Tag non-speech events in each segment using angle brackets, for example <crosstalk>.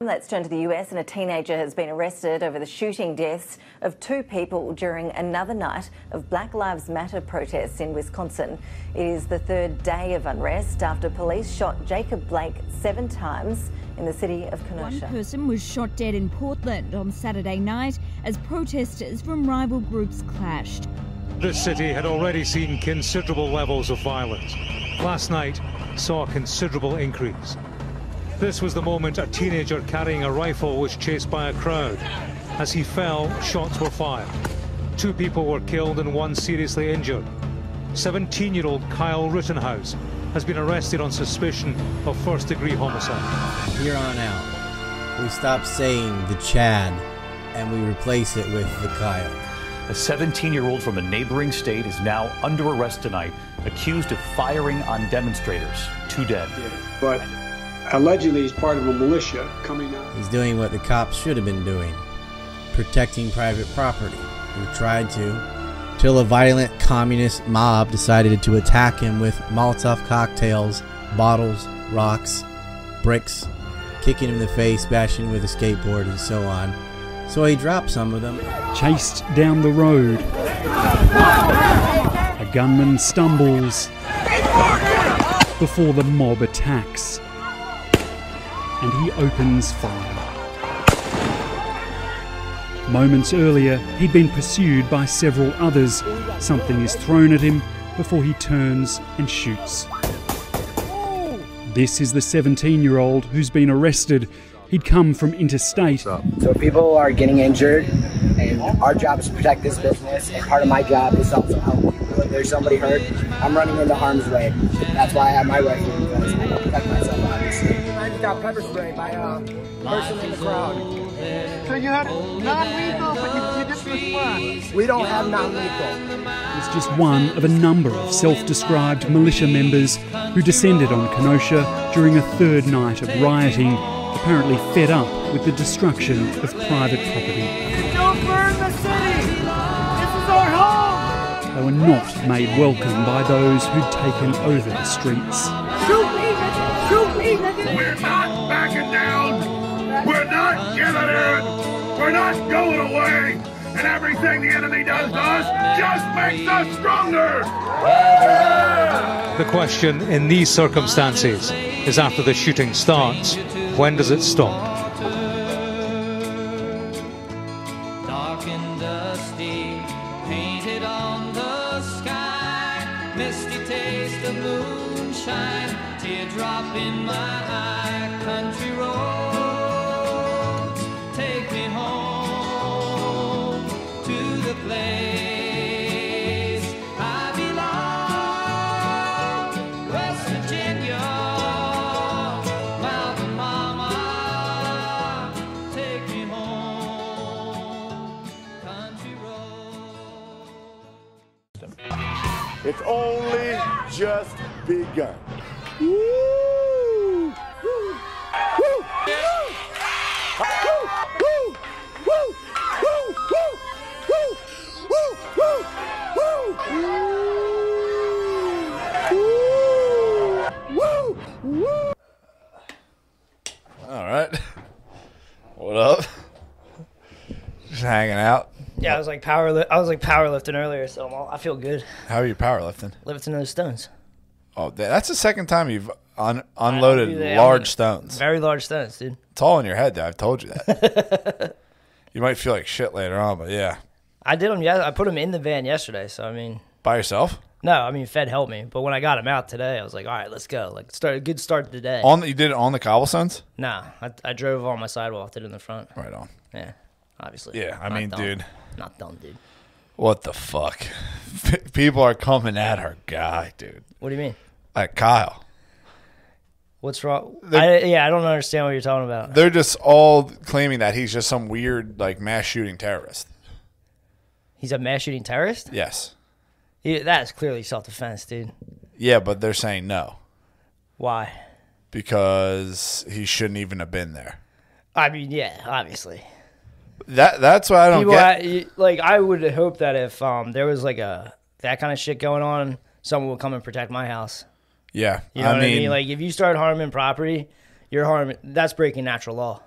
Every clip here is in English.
Let's turn to the US, and a teenager has been arrested over the shooting deaths of two people during another night of Black Lives Matter protests in Wisconsin. It is the third day of unrest after police shot Jacob Blake seven times in the city of Kenosha. One person was shot dead in Portland on Saturday night as protesters from rival groups clashed. This city had already seen considerable levels of violence. Last night saw a considerable increase. This was the moment a teenager carrying a rifle was chased by a crowd. As he fell, shots were fired. Two people were killed and one seriously injured. 17-year-old Kyle Rittenhouse has been arrested on suspicion of first-degree homicide. Here on out, we stop saying the Chad and we replace it with the Kyle. A 17 year old from a neighboring state is now under arrest tonight, accused of firing on demonstrators. Two dead. But allegedly he's part of a militia coming out. He's doing what the cops should have been doing protecting private property. He tried to, till a violent communist mob decided to attack him with Molotov cocktails, bottles, rocks, bricks, kicking him in the face, bashing him with a skateboard, and so on. So he dropped some of them. Chased down the road. A gunman stumbles before the mob attacks. And he opens fire. Moments earlier, he'd been pursued by several others. Something is thrown at him before he turns and shoots. This is the 17 year old who's been arrested. He'd come from interstate. So people are getting injured, and our job is to protect this business. And part of my job is also help people. If there's somebody hurt, I'm running into harm's way. That's why I have my because I protect myself. Obviously, I just got pepper sprayed by a person in the crowd. So you had non-lethal, but you, you didn't respond. We don't have non-lethal. It's just one of a number of self described militia members who descended on Kenosha during a third night of rioting, apparently fed up with the destruction of private property. Don't burn the city. This is our home. They were not made welcome by those who'd taken over the streets. Shoot me, nigga. Shoot me, nigga. We're not backing down. We're not giving in. We're not going away. And everything the enemy does to us just makes us stronger. The question in these circumstances is after the shooting starts, when does it stop? Just begun. All right. What up? Just hanging out. Yeah, I was like power. Li- I was like powerlifting earlier, so I'm all, I feel good. How are you powerlifting? Lifting those stones. Oh, th- that's the second time you've un- unloaded do that. large stones. Very large stones, dude. It's all in your head, though. I've told you that. <laughs> you might feel like shit later on, but yeah. I did them. Yeah, I put them in the van yesterday. So I mean, By yourself? no, I mean Fed helped me, but when I got them out today, I was like, all right, let's go. Like start a good start to the day. On the, you did it on the cobblestones? Nah, I, I drove on my sidewalk, did it in the front. Right on. Yeah, obviously. Yeah, I Not mean, dumb. dude. Not done, dude. What the fuck? <laughs> People are coming at our guy, dude. What do you mean? Like Kyle. What's wrong? I, yeah, I don't understand what you're talking about. They're just all claiming that he's just some weird, like, mass shooting terrorist. He's a mass shooting terrorist. Yes. He, that's clearly self defense, dude. Yeah, but they're saying no Why? because he shouldn't even have been there. I mean, yeah, obviously. That that's what I don't People, get. Like, I would hope that if um there was like a that kind of shit going on, someone would come and protect my house. yeah, You know I what mean, I mean? Like, if you start harming property, you're harming. That's breaking natural law.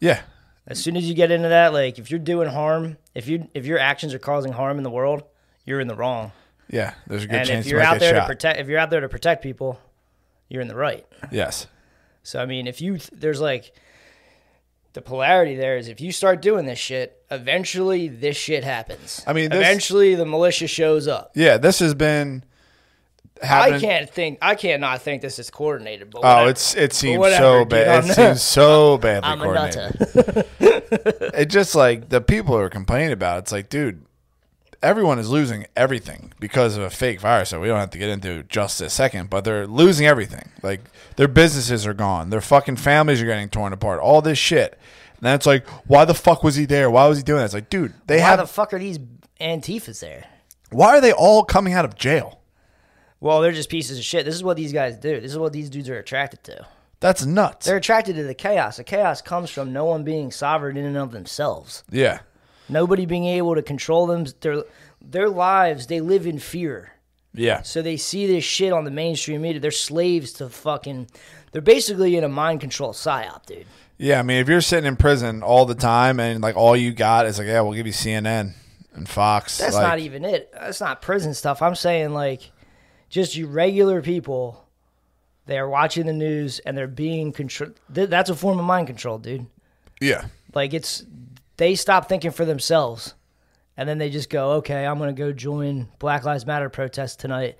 Yeah. As soon as you get into that, like if you're doing harm, if you if your actions are causing harm in the world, you're in the wrong. Yeah. There's a good and chance if you you're out there shot. to protect, if you're out there to protect people, you're in the right. yes. So I mean, if you there's like the polarity there is if you start doing this shit, eventually this shit happens. I mean, this- eventually the militia shows up. Yeah. This has been. I can't think. I can't not think this is coordinated. But Oh, it's it seems whatever, so bad. It not- seems so <laughs> badly I'm coordinated. <laughs> it just like the people are complaining about it, it's like, dude, everyone is losing everything because of a fake virus. So we don't have to get into just a second, but they're losing everything. Like their businesses are gone, their fucking families are getting torn apart, all this shit. And then it's like, why the fuck was he there? Why was he doing that? It's like, dude, they Why have. the fuck are these Antifas there? why are they all coming out of jail? Well, they're just pieces of shit. This is what these guys do. This is what these dudes are attracted to. That's nuts. They're attracted to the chaos. The chaos comes from no one being sovereign in and of themselves. Yeah. Nobody being able to control them. Their their lives, they live in fear. Yeah. So they see this shit on the mainstream media. They're slaves to fucking. They're basically in a mind control psyop, dude. Yeah, I mean, if you're sitting in prison all the time and like all you got is like, yeah, we'll give you CNN and Fox. That's like, not even it. That's not prison stuff. I'm saying like, just you regular people. They are watching the news and they're being controlled. That's a form of mind control, dude. Yeah. Like it's they stop thinking for themselves, and then they just go, okay, I'm gonna go join Black Lives Matter protest tonight.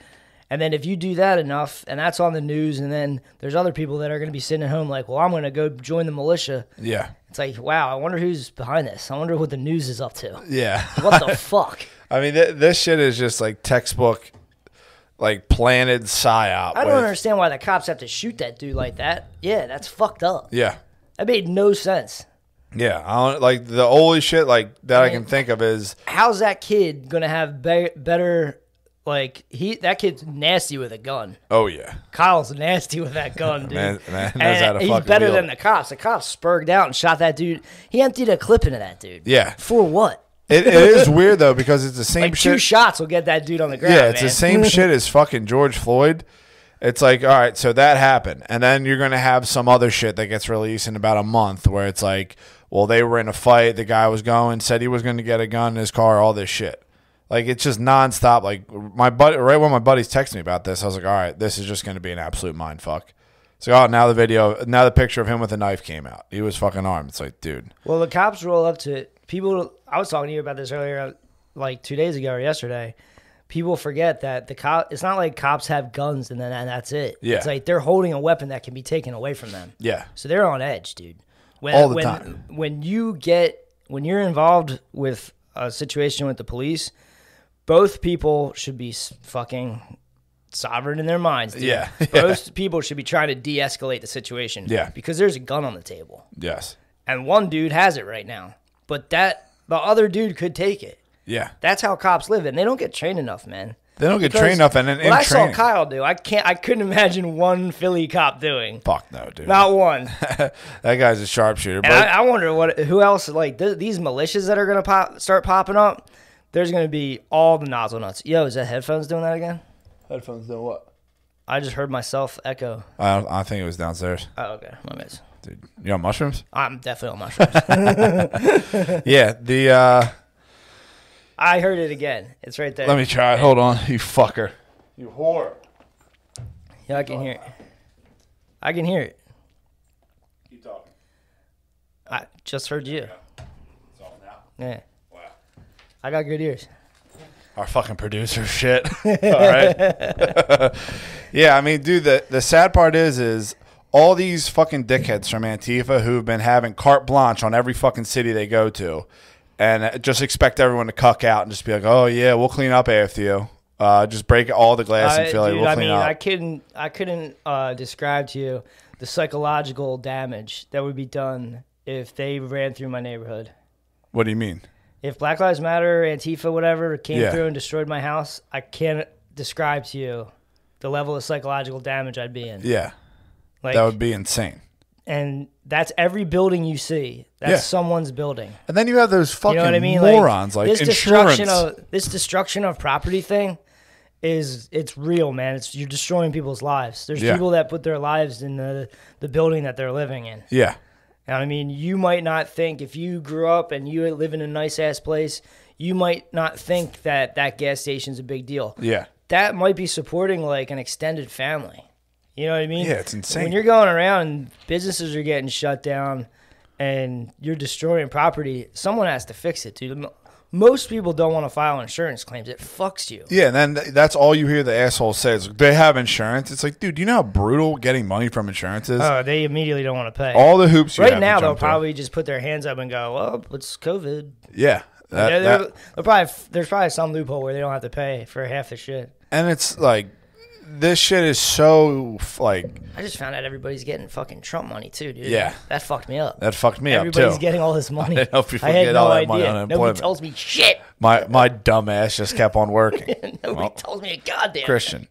And then if you do that enough, and that's on the news, and then there's other people that are gonna be sitting at home like, well, I'm gonna go join the militia. Yeah. It's like, wow, I wonder who's behind this. I wonder what the news is up to. Yeah. What the <laughs> fuck? I mean, th- this shit is just like textbook, like planted psyop. I don't with- understand why the cops have to shoot that dude like that. Yeah, that's fucked up. Yeah. That made no sense. Yeah. I don't like the only shit like that I can think of is how's that kid gonna have be- better like he that kid's nasty with a gun oh yeah. kyle's nasty with that gun <laughs> dude Man- man and he's better than the cops the cops spurred out and shot that dude he emptied a clip into that dude Yeah. for what It, it is <laughs> weird though because it's the same like shit. two shots will get that dude on the ground yeah, it's the same <laughs> shit as fucking George Floyd. It's like, all right, so that happened. And then you're going to have some other shit that gets released in about a month where it's like, well, they were in a fight. The guy was going, said he was going to get a gun in his car, all this shit. Like, it's just nonstop. Like, my buddy, right when my buddies texted me about this, I was like, all right, this is just going to be an absolute mind fuck. So, oh, now the video, now the picture of him with a knife came out. He was fucking armed. It's like, dude. well the cops roll up to people i was talking to you about this earlier like two days ago or yesterday people forget that the cop it's not like cops have guns and then and that's it Yeah. it's like they're holding a weapon that can be taken away from them Yeah. So they're on edge, dude. When, All the when, time. When you get when you're involved with a situation with the police, both people should be fucking sovereign in their minds. Dude. <laughs> Yeah. Both people should be trying to de-escalate the situation. Yeah. Because there's a gun on the table, Yes. and one dude has it right now, but that the other dude could take it. Yeah. That's how cops live, and they don't get trained enough, man. They don't get Because trained enough and in, in what I training. saw Kyle do, I can't, I couldn't <laughs> imagine one Philly cop doing. Fuck no, dude. Not one. <laughs> that guy's a sharpshooter. And But I, I wonder what who else like th- these militias that are gonna pop start popping up. There's gonna be all the nozzle nuts. Yo, is that headphones doing that again? Headphones doing what? I just heard myself echo. I, I think it was downstairs. Oh, okay, my miss. Dude, you on mushrooms? I'm definitely on mushrooms. <laughs> yeah, the uh I heard it again. It's right there. let me try it. Hold on, you fucker. You whore. Yeah, I can hear it. I can hear it. Keep talking. I just heard you. It's off now. Yeah. Wow. I got good ears. Our fucking producer shit. <laughs> All right. <laughs> yeah, I mean, dude, the the sad part is is all these fucking dickheads from Antifa who've been having carte blanche on every fucking city they go to and just expect everyone to cuck out and just be like, "Oh yeah, we'll clean up after you." Uh, just break all the glass in I- Philly. dude, we'll I clean mean, up. I couldn't, I couldn't uh, describe to you the psychological damage that would be done if they ran through my neighborhood. what do you mean? If Black Lives Matter, Antifa, whatever, came Yeah. through and destroyed my house, I can't describe to you the level of psychological damage I'd be in. Yeah, Like, that would be insane. And that's every building you see. That's Yeah. someone's building. And then you have those fucking you know what I mean? morons like, this insurance. destruction of this destruction of property thing is it's real, man. It's you're destroying people's lives. There's Yeah. people that put their lives in the the building that they're living in. yeah, And I mean, you might not think if you grew up and you live in a nice ass place, you might not think that that gas station's a big deal. Yeah. That might be supporting like an extended family. You know what I mean? Yeah, it's insane. When you're going around and businesses are getting shut down and you're destroying property, someone has to fix it, dude. Most people don't want to file insurance claims. It fucks you. Yeah, and then th- that's all you hear the asshole says. They have insurance. It's like, dude, do you know how brutal getting money from insurance is? Oh, they immediately don't want to pay. All the hoops you right have to now, they'll through. probably just put their hands up and go, "Well, it's COVID." yeah. that- They're- they're- that- probably there's probably some loophole where they don't have to pay for half the shit. and it's like, this shit is so, like, I just found out everybody's getting fucking Trump money too, dude. Yeah. that fucked me up. that fucked me Everybody's up, too. Everybody's getting all this <laughs> money. I hope people I had get no all that idea. money on Nobody tells me shit. My, my dumb ass just kept on working. <laughs> Nobody Well, tells me a goddamn Christian.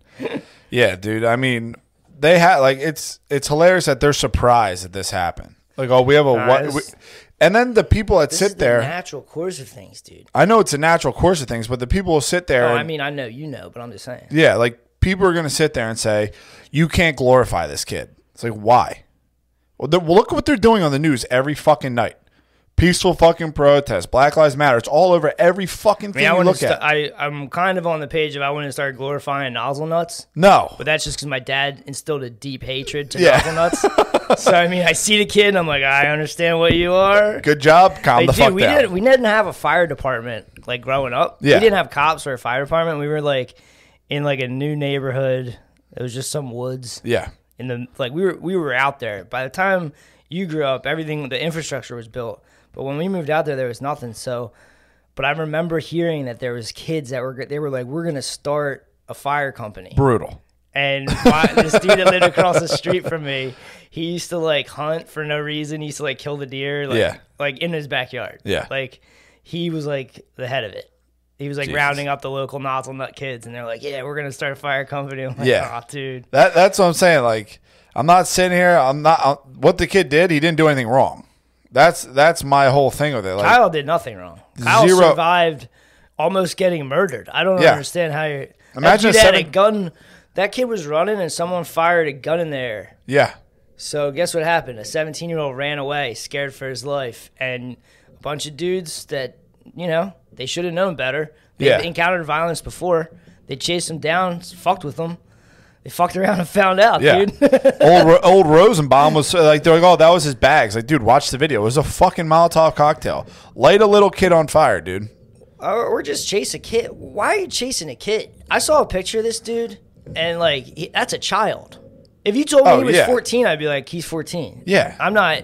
yeah, dude. I mean, they had like it's it's hilarious that they're surprised that this happened. Like, oh, we have a what? and then the people that This sit the there. natural course of things, dude. I know it's a natural course of things, but the people will sit there. Oh, and, I mean, I know you know, but I'm just saying. yeah, like people are going to sit there and say, "You can't glorify this kid." It's like, why? Well, well, look what they're doing on the news every fucking night. Peaceful fucking protest, Black Lives Matter. It's all over every fucking I thing mean, I you look st- at. I, I'm kind of on the page of I wouldn't start glorifying nozzle nuts. No. but that's just because my dad instilled a deep hatred to Yeah. nozzle nuts. <laughs> so I mean, I see the kid and I'm like, I understand what you are. Good job, calm Hey, the dude, fuck we down. didn't we didn't have a fire department like growing up. Yeah. We didn't have cops or a fire department. We were like in like a new neighborhood. It was just some woods. Yeah. In the like we were we were out there. By the time you grew up, everything the infrastructure was built. But when we moved out there, there was nothing. So, but I remember hearing that there was kids that were they were like, we're gonna start a fire company. Brutal. And my, this dude that lived across the street from me, he used to like hunt for no reason. He used to like kill the deer, like, Yeah. like in his backyard. Yeah. like he was like the head of it. He was like Jesus. rounding up the local nozzle nut kids, and they're like, "Yeah, we're gonna start a fire company." <laughs> I'm like, Yeah. "Aw, dude." That that's what I'm saying. Like, I'm not sitting here. I'm not. uh, what the kid did, he didn't do anything wrong. That's that's my whole thing with it. Like, Kyle did nothing wrong. Kyle Zero- survived almost getting murdered. I don't Yeah. understand how you Imagine that a dude had a gun. That kid was running, and someone fired a gun in there. yeah, So guess what happened? A 17 year old ran away, scared for his life, and a bunch of dudes that you know they should have known better. They Yeah. encountered violence before. They chased him down, fucked with them. They fucked around and found out, yeah. dude. <laughs> old old Rosenbaum was uh, like, they're like, oh, that was his bags. Like, dude, watch the video. It was a fucking Molotov cocktail. Light a little kid on fire, dude. or, or just chase a kid. Why are you chasing a kid? I saw a picture of this dude, and like he, that's a child. If you told me Oh, he was yeah. 14, I'd be like, he's 14. Yeah. I'm not.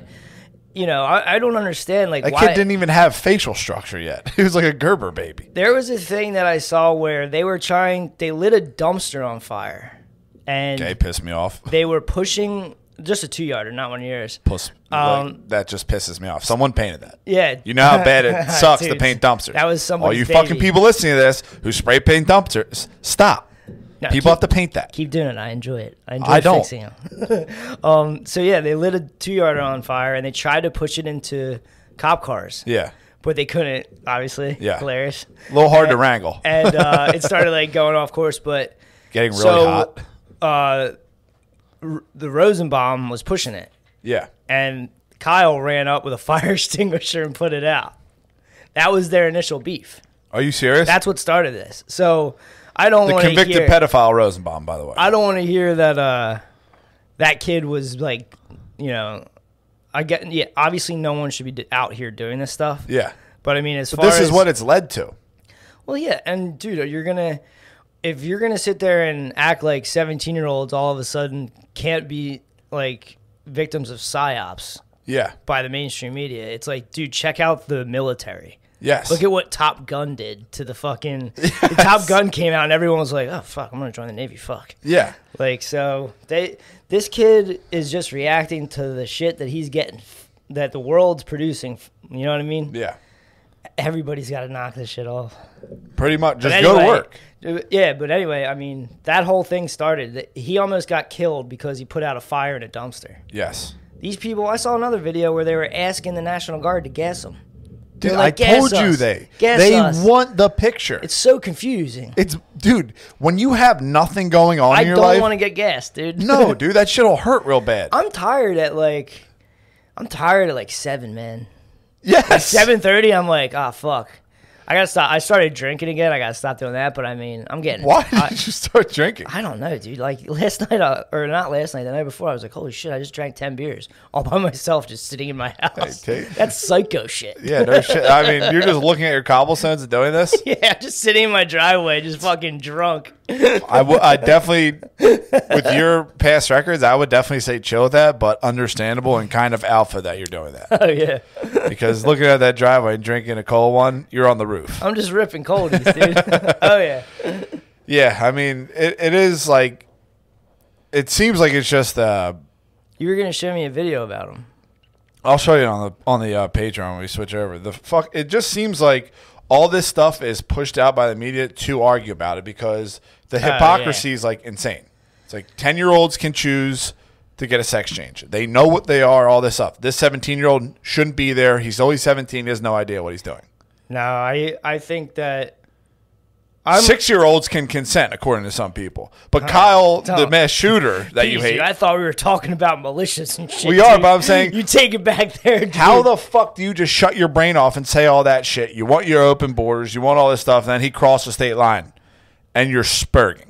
You know, I, I don't understand like That why kid didn't even have facial structure yet. <laughs> He was like a Gerber baby. There was a thing that I saw where they were trying. They lit a dumpster on fire, and Okay, pissed me off. they were pushing just a two yarder, not one of yours. Puss. Um, like, that just pisses me off. Someone painted that. Yeah. You know how bad it <laughs> sucks to paint dumpsters. that was All somebody's you fucking people listening to this who spray paint dumpsters, stop. No, people keep- have to paint that. Keep doing it. I enjoy it. I enjoy I don't. fixing them. <laughs> um, so yeah, they lit a two yarder on fire and they tried to push it into cop cars. Yeah. But they couldn't, obviously. Yeah. Hilarious. A little hard to wrangle. And uh, <laughs> it started like going off course, but Getting really so, hot. Uh, the Rosenbaum was pushing it. Yeah. And Kyle ran up with a <laughs> fire extinguisher and put it out. That was their initial beef. Are you serious? That's what started this. So I don't the want to convicted hear. pedophile Rosenbaum, by the way. I don't want to hear that. Uh, that kid was like, you know, I get. Yeah, obviously, no one should be out here doing this stuff. Yeah. But I mean, as But far this is as- what it's led to. Well, yeah, and dude, you're gonna if you're gonna sit there and act like 17 year olds all of a sudden can't be like victims of psyops. Yeah. By the mainstream media, it's like, dude, check out the military. Yes. Look at what Top Gun did to the fucking. <laughs> The Top Gun came out and everyone was like, "Oh fuck, I'm gonna join the Navy." Fuck. Yeah. Like so, they this kid is just reacting to the shit that he's getting, that the world's producing. You know what I mean? Yeah. Everybody's got to knock this shit off. Pretty much. Just go to work. Yeah, but anyway, I mean, that whole thing started. He almost got killed because he put out a fire in a dumpster. Yes. These people, I saw another video where they were asking the National Guard to gas them. Dude, like, I told "Gas you they Gas they us." want the picture. It's so confusing. It's dude, when you have nothing going on I in your don't want to get gassed, dude. no, <laughs> dude, that shit'll hurt real bad. I'm tired at like, I'm tired at like seven, man. Yes. Seven thirty. I'm like, ah, fuck. I gotta stop. I started drinking again. I gotta stop doing that. But I mean, I'm getting. Why did I, you start drinking? I don't know, dude. Like last <laughs> night, uh, or not last night, the night before, I was like, holy shit, I just drank ten beers all by <laughs> myself, just sitting in my house. take- That's psycho shit. Yeah, no shit. I mean, you're just looking at your cobblestones and doing this. <laughs> yeah, just sitting in my driveway, just fucking drunk. I would, I definitely, with your past records, I would definitely say chill with that, but understandable and kind of alpha that you're doing that. <laughs> Oh yeah, Because looking at that driveway and drinking a cold one, you're on the roof. I'm just ripping coldies, dude. <laughs> oh yeah. Yeah, I mean, it, it is like, it seems like it's just. Uh, You were gonna show me a video about him. I'll show you on the on the uh, Patreon when we switch over. The fuck, it just seems like all this stuff is pushed out by the media to argue about it because the Oh, yeah. hypocrisy is like insane. It's like ten year olds can choose to get a sex change. They know what they are. All this stuff. This seventeen year old shouldn't be there. He's only seventeen. He has no idea what he's doing. No, I I think that I'm Six year olds can consent, according to some people. But Kyle, the mass shooter that you Jeez, dude, hate, I thought we were talking about militias and shit. We are, dude. but I'm saying- you take it back there. Dude. How the fuck do you just shut your brain off and say all that shit? You want your open borders, you want all this stuff, and then he crossed the state line, and you're spurging.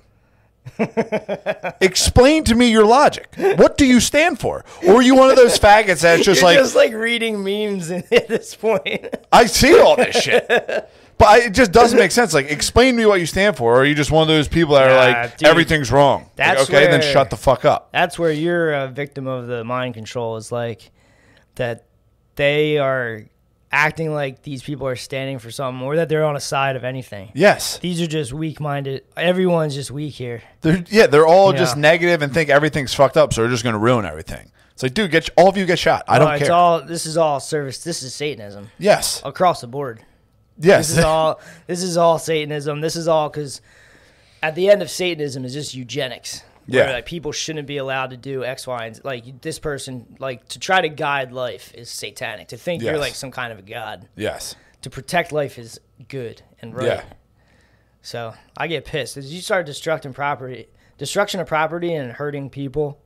Explain to me your logic. What do you stand for? Or are you one of those faggots that's just <laughs> You're like, just like reading memes <laughs> at this point. I see all this shit, but I, it just doesn't make sense. Like, explain to me what you stand for. Or are you just one of those people that are Nah, like, dude, everything's wrong? Like, that's okay, then where- shut the fuck up. That's where you're a victim of the mind control. Is like that they are acting like these people are standing for something or that they're on a side of anything. Yes. These are just weak minded. Everyone's just weak here. They're, yeah, they're all Yeah. just negative and think everything's fucked up, so they're just going to ruin everything. It's like, dude, get all of you get shot. I No, don't it's care. all this is all service. This is Satanism. Yes. across the board. Yes. This is all. This is all Satanism. This is all because at the end of Satanism is just eugenics. Yeah. like people shouldn't be allowed to do X, Y, and Z. like this person. Like to try to guide life is satanic. To think you're like some kind of a god. Yes. To protect life is good and right. Yeah. So I get pissed as you start destructing property, destruction of property and hurting people.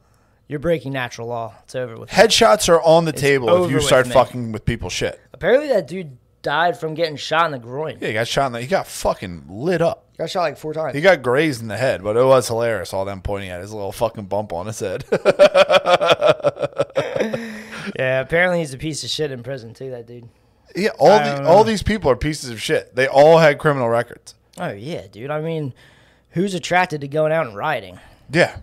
You're breaking natural law. It's over with. Headshots are on the It's table if you start man. fucking with people's shit. Apparently, that dude died from getting shot in the groin. Yeah, he got shot in the, he got fucking lit up. Got shot like four times. He got grazed in the head, but it was hilarious. All them pointing at his little fucking bump on his head. <laughs> Yeah, apparently he's a piece of shit in prison too. That dude. yeah, all the, um, all these people are pieces of shit. They all had criminal records. Oh yeah, dude. I mean, who's attracted to going out and rioting? Yeah.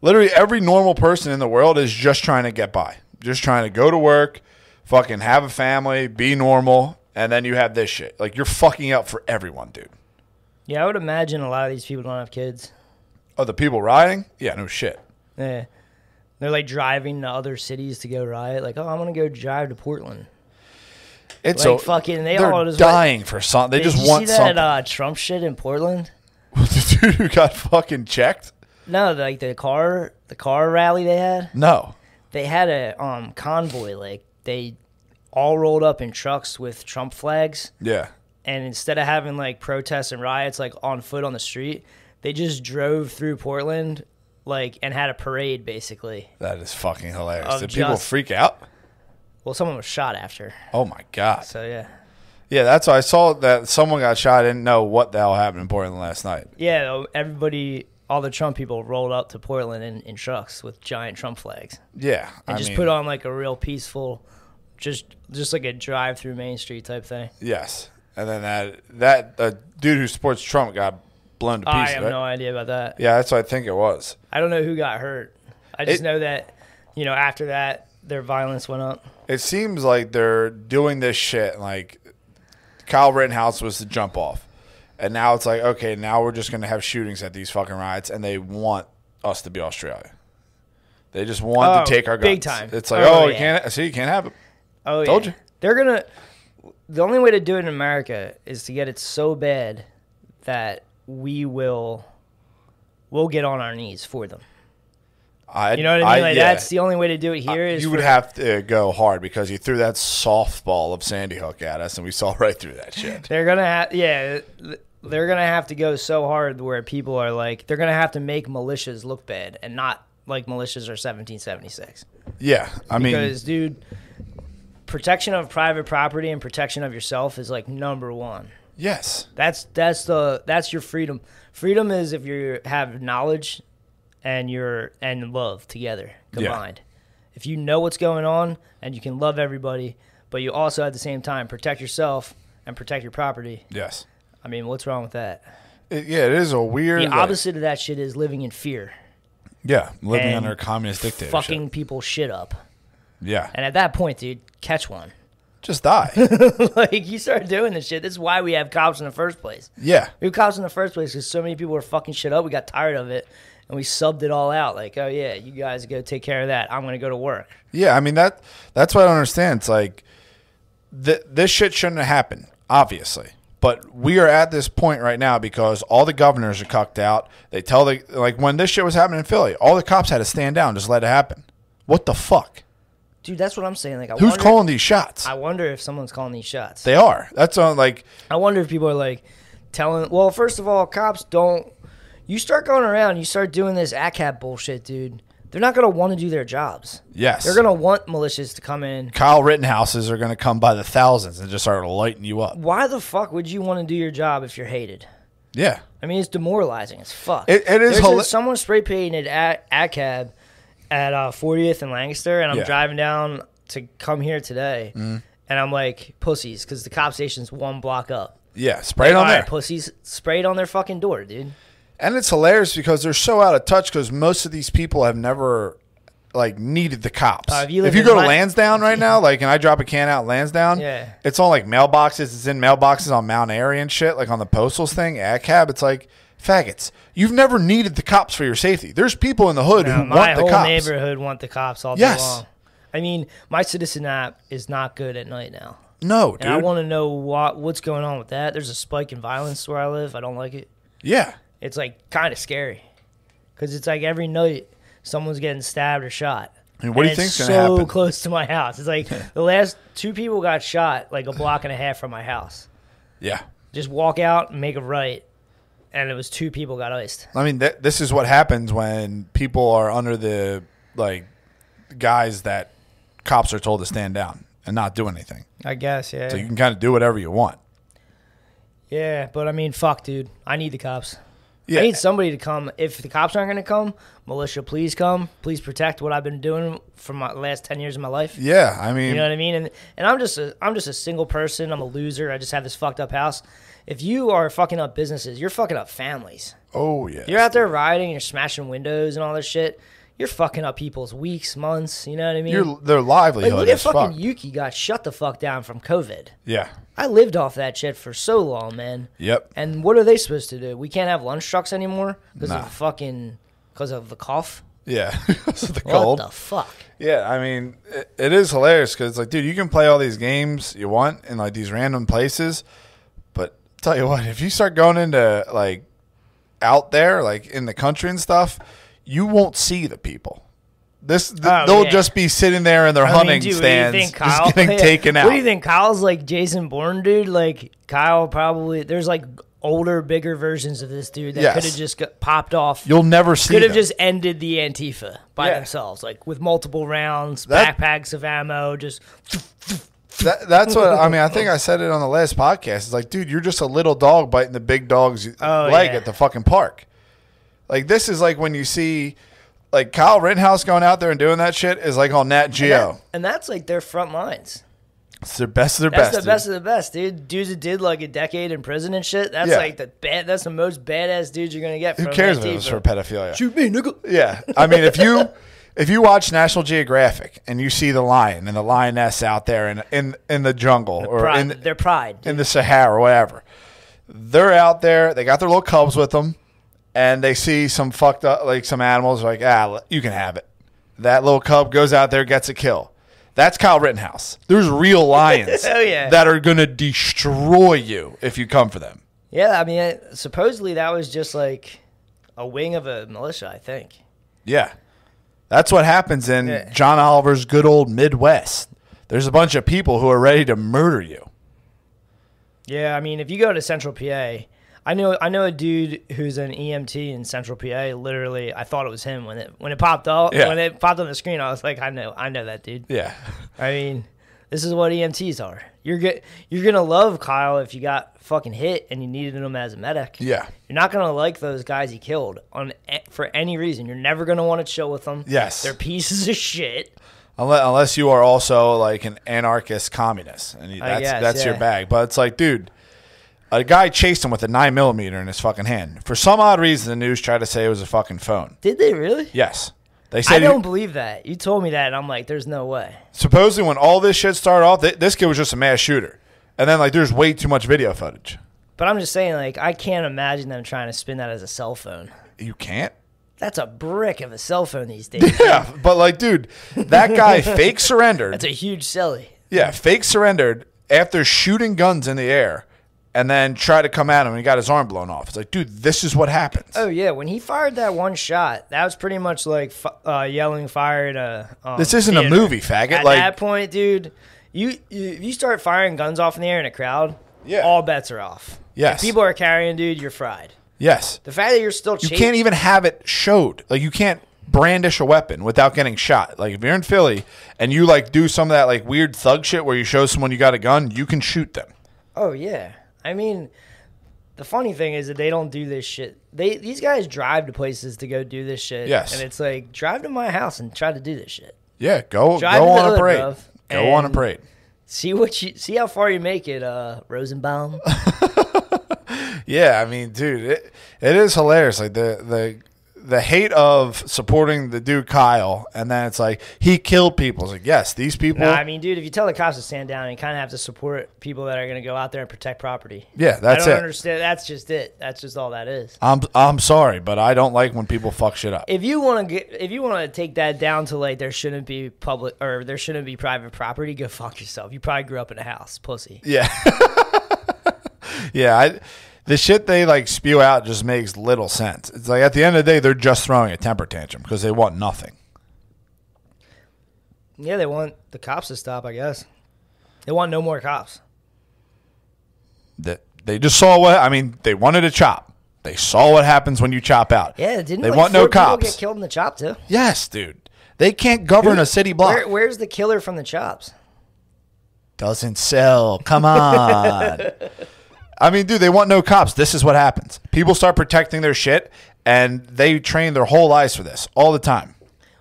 Literally every normal person in the world is just trying to get by. Just trying to go to work, fucking have a family, be normal, and then you have this shit. Like you're fucking up for everyone, dude. Yeah, I would imagine a lot of these people don't have kids. Oh, the people rioting? Yeah, no shit. Yeah, they're like driving to other cities to go riot. Like, oh, I'm gonna go drive to Portland. It's like so fucking. They they're all just dying for something. They just you want see something. that uh, Trump shit in Portland. <laughs> the dude who got fucking checked? No, like the car, the car rally they had. No. They had a um convoy. Like they all rolled up in trucks with Trump flags. Yeah. and instead of having like protests and riots like on foot on the street, they just drove through Portland, like and had a parade basically. That is fucking hilarious. Of Did people just- freak out? Well, someone was shot after. Oh my god. So yeah, Yeah, that's why I saw that someone got shot. I didn't know what the hell happened in Portland last night. yeah. Everybody, all the Trump people rolled up to Portland in, in trucks with giant Trump flags. Yeah, and I just mean- put on like a real peaceful, just just like a drive through Main Street type thing. Yes. And then that that uh, dude who supports Trump got blown to pieces. I have right? no idea about that. Yeah, that's what I think it was. I don't know who got hurt. I just It- know that, you know, after that, their violence went up. It seems like they're doing this shit like Kyle Rittenhouse was the jump off. And now it's like, okay, now we're just going to have shootings at these fucking riots and they want us to be Australia. They just want Oh, to take our guns. big time. It's like, Oh, oh, you yeah. can't see, you can't have it. Oh, Told yeah. you. They're gonna. The only way to do it in America is to get it so bad that we will, we'll get on our knees for them. I, You know what I mean? like yeah. that's the only way to do it here. Is you would have to go hard because you threw that softball of Sandy Hook at us and we saw <laughs> right through that shit. They're gonna have, yeah. They're gonna have to go so hard where people are like, they're gonna have to make militias look bad and not like militias are 1776. Yeah, I mean, because dude, protection of private property and protection of yourself is like number one. Yes. That's that's the that's your freedom. Freedom is if you have knowledge and you're and love together Yeah. combined. If you know what's going on and you can love everybody, but you also at the same time protect yourself and protect your property. Yes. I mean, what's wrong with that? It- yeah, it is a weird. The like- opposite of that shit is living in fear. yeah, living under a communist dictatorship. Fucking people shit up. Yeah, And at that point, dude, catch one. just die. <laughs> like you start doing this shit. This is why we have cops in the first place. Yeah. we have cops in the first place because so many people were fucking shit up. We got tired of it, and we subbed it all out. Like, oh yeah, you guys go take care of that. I'm gonna go to work. Yeah, I mean that that's what I don't understand. It's like th- this shit shouldn't have happened, obviously. But we are at this point right now because all the governors are cucked out. They tell the like when this shit was happening in Philly, all the cops had to stand down, just let it happen. What the fuck? Dude, that's what I'm saying. Like, I Who's wonder- calling these shots? I wonder if someone's calling these shots. They are. That's on like I wonder if people are like telling. Well, first of all, cops don't. You start going around, you start doing this ACAB bullshit, dude. They're not gonna want to do their jobs. Yes. They're gonna want militias to come in. Kyle Rittenhouses are going to come by the thousands and just start lighting you up. Why the fuck would you want to do your job if you're hated? Yeah. I mean, it's demoralizing as fuck. It- it is There's a- someone spray painted at ACAB at uh, 40th and Lancaster, and I'm Yeah. driving down to come here today, Mhm. and I'm like, pussies, because the cop station's one block up. Yeah, spray it on there. right, pussies, spray it on their fucking door, dude. And it's hilarious because they're so out of touch because most of these people have never like needed the cops. Uh, if you if you go to Lan- Lansdowne right now, <laughs> like, and I drop a can out Lansdowne, Yeah. it's on like mailboxes. It's in mailboxes on Mount Airy and shit, like on the postals thing. At cab, it's like faggots. You've never needed the cops for your safety. There's people in the hood No, who want the cops. My whole neighborhood want the cops all Yes. day long. I mean, my Citizen app is not good at night now. No, And I want to know what what's going on with that. There's a spike in violence where I live. I don't like it. Yeah. It's like kind of scary because it's like every night someone's getting stabbed or shot. And what do you think's so gonna happen? So close to my house? It's like <laughs> the last two people got shot like a block and a half from my house. Yeah. Just walk out and make a right, and it was two people got iced. I mean, th- this is what happens when people are under the like guys that cops are told to stand down and not do anything. I guess, yeah. So you can kind of do whatever you want. Yeah, but I mean, fuck, dude. I need the cops. Yeah. I need somebody to come. If the cops aren't going to come, militia, please come. Please protect what I've been doing for my last ten years of my life. Yeah, I mean, you know what I mean. And and I'm just a I'm just a single person. I'm a loser. I just have this fucked up house. If you are fucking up businesses, you're fucking up families. Oh yeah. You're out there riding, you're smashing windows and all this shit. You're fucking up people's weeks, months. You know what I mean? Your- their livelihood Like, look at fucking. Yuki got shut the fuck down from COVID. Yeah. I lived off that shit for so long, man. Yep. And what are they supposed to do? We can't have lunch trucks anymore because Nah. of fucking because of the cough. Yeah, <laughs> because the What cold. the fuck? Yeah, I mean, it, it is hilarious because it's like, dude, you can play all these games you want in like these random places, tell you what, if you start going into like out there, like in the country and stuff, you won't see the people. This th- Oh, they'll yeah. just be sitting there in their I mean, hunting dude, stands, think, just getting Yeah. taken out. What do you <laughs> <laughs> think? Kyle's like Jason Bourne, dude. Like Kyle probably. There's like older, bigger versions of this dude that Yes. could have just got popped off. You'll never see Could have just ended the Antifa by Yeah. themselves, like with multiple rounds, That- backpacks of ammo, just. That, that's what I mean. I think I said it on the last podcast. It's like, dude, you're just a little dog biting the big dog's Oh, leg yeah. at the fucking park. Like this is like when you see like Kyle Rittenhouse going out there and doing that shit is like on Nat And, Geo. that- and that's like their front lines. It's their best of their That's best. the dude. best of the best, dude. Dudes that did like a decade in prison and shit. That's Yeah. like the bad. That's the most badass dudes you're gonna get. Who from cares if it was for pedophilia? Shoot me, nigga. Yeah, I mean, if you <laughs> if you watch National Geographic and you see the lion and the lioness out there in in in the jungle or Pride, in their pride. in the Sahara or whatever, they're out there. They got their little cubs with them, and they see some fucked up like some animals. Like ah, you can have it. That little cub goes out there, gets a kill. That's Kyle Rittenhouse. There's real <laughs> lions Hell yeah. that are gonna destroy you if you come for them. Yeah, I mean, supposedly that was just like a wing of a militia. I think. Yeah. That's what happens in Yeah. John Oliver's good old Midwest. There's a bunch of people who are ready to murder you. Yeah, I mean, if you go to Central PA, I know I know a dude who's an EMT in Central PA. Literally, I thought it was him when it when it popped up. Yeah. When it popped on the screen, I was like, I know, I know that dude. Yeah. I mean, This is what EMTs are. You're get, you're gonna love Kyle if you got fucking hit and you needed him as a medic. Yeah. You're not gonna like those guys he killed on for any reason. You're never gonna want to chill with them. Yes. they're pieces of shit. Unless, unless you are also like an anarchist communist, and that's guess, that's your bag. But it's like, dude, a guy chased him with a nine millimeter in his fucking hand. For some odd reason, the news tried to say it was a fucking phone. Did they really? Yes, they I said. he- don't believe that. You told me that, and I'm like, there's no way. supposedly, when all this shit started off, th- this kid was just a mass shooter, and then like there's way too much video footage. But I'm just saying, like, I can't imagine them trying to spin that as a cell phone. You can't. That's a brick of a cell phone these days. <laughs> Yeah, but like, dude, that guy <laughs> fake surrendered. That's a huge silly. Yeah, fake surrendered after shooting guns in the air, and then tried to come at him and he got his arm blown off. It's like, dude, this is what happens. Oh yeah, when he fired that one shot, that was pretty much like uh, yelling fire at a. Um, This isn't a theater. movie, faggot, At like- that point, dude, you, you you start firing guns off in the air in a crowd, yeah, all bets are off. Yes. if people are carrying, dude, you're fried. Yes. The fact that you're still You can't even have it showed. Like you can't brandish a weapon without getting shot. Like if you're in Philly and you like do some of that like weird thug shit where you show someone you got a gun, you can shoot them. Oh yeah, I mean, the funny thing is that they don't do this shit. They these guys drive to places to go do this shit. Yes. and it's like drive to my house and try to do this shit. Yeah, go Drive go on a parade. bruv, Go on a parade. See what you see how far you make it, uh, Rosenbaum. <laughs> Yeah, I mean, dude, it, it is hilarious. Like the the the hate of supporting the dude Kyle, and then it's like he killed people. It's like, yes, these people. No, I mean, dude, if you tell the cops to stand down, you kind of have to support people that are going to go out there and protect property. Yeah, that's I don't it. understand. That's just it. That's just all that is. I'm I'm sorry, but I don't like when people fuck shit up. If you want to get, if you want to take that down to like there shouldn't be public or there shouldn't be private property, go fuck yourself. You probably grew up in a house, pussy. Yeah. <laughs> yeah, I, the shit they like spew out just makes little sense. It's like at the end of the day, they're just throwing a temper tantrum because they want nothing. Yeah, they want the cops to stop. I guess they want no more cops. That they just saw what I mean. They wanted to chop. They saw what happens when you chop out. Yeah, didn't they like, want no cops? get killed in the chop too? Yes, dude. They can't govern a city block. Where, where's the killer from the chops? Doesn't sell. Come on. <laughs> I mean, dude, they want no cops. This is what happens. People start protecting their shit, and they train their whole lives for this all the time.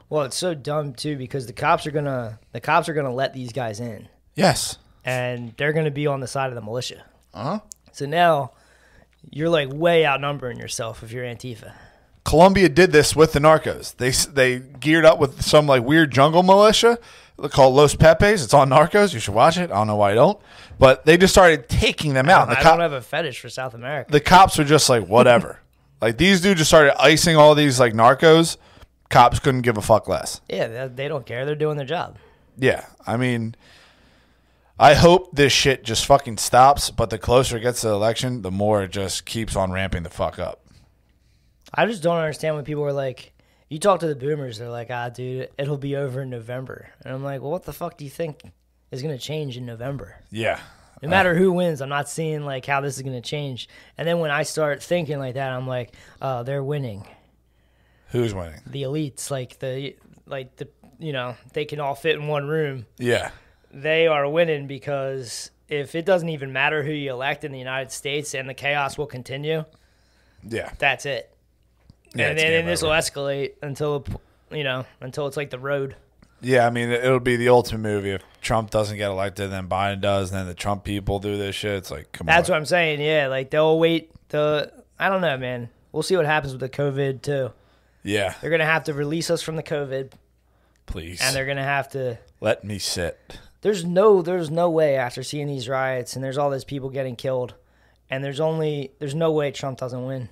Well, it's so dumb too because the cops are gonna the cops are gonna let these guys in. Yes. And they're gonna be on the side of the militia. Uh huh. So now you're like way outnumbering yourself if you're Antifa. Colombia did this with the narcos. They they geared up with some like weird jungle militia called Los Pepes. It's on Narcos. You should watch it. I don't know why I don't, but they just started taking them out. I, The, I cop- don't have a fetish for South America. the cops were just like whatever. <laughs> like these dudes just started icing all these like narcos. Cops couldn't give a fuck less. Yeah, they, they don't care. They're doing their job. Yeah, I mean, I hope this shit just fucking stops. But the closer it gets to the election, the more it just keeps on ramping the fuck up. I just don't understand when people are like, you talk to the boomers, they're like, ah, dude, it'll be over in November. And I'm like, well, what the fuck do you think is going to change in November? Yeah. No matter who wins, I'm not seeing like how this is going to change. And then when I start thinking like that, I'm like, oh, they're winning. Who's winning? The elites, like the, like the, you know, they can all fit in one room. Yeah. They are winning because if it doesn't even matter who you elect in the United States and the chaos will continue, Yeah. that's it. Yeah, and then this will escalate until, you know, until it's like the road. Yeah, I mean, it'll be the ultimate movie if Trump doesn't get elected, then Biden does, and then the Trump people do this shit. It's like, come on. That's on. what I'm saying. Yeah, like they'll wait. The I don't know, man. We'll see what happens with the COVID too. Yeah, They're gonna have to release us from the COVID, please. and they're gonna have to. Let me sit. There's no, there's no way after seeing these riots and there's all these people getting killed, and there's only, there's no way Trump doesn't win.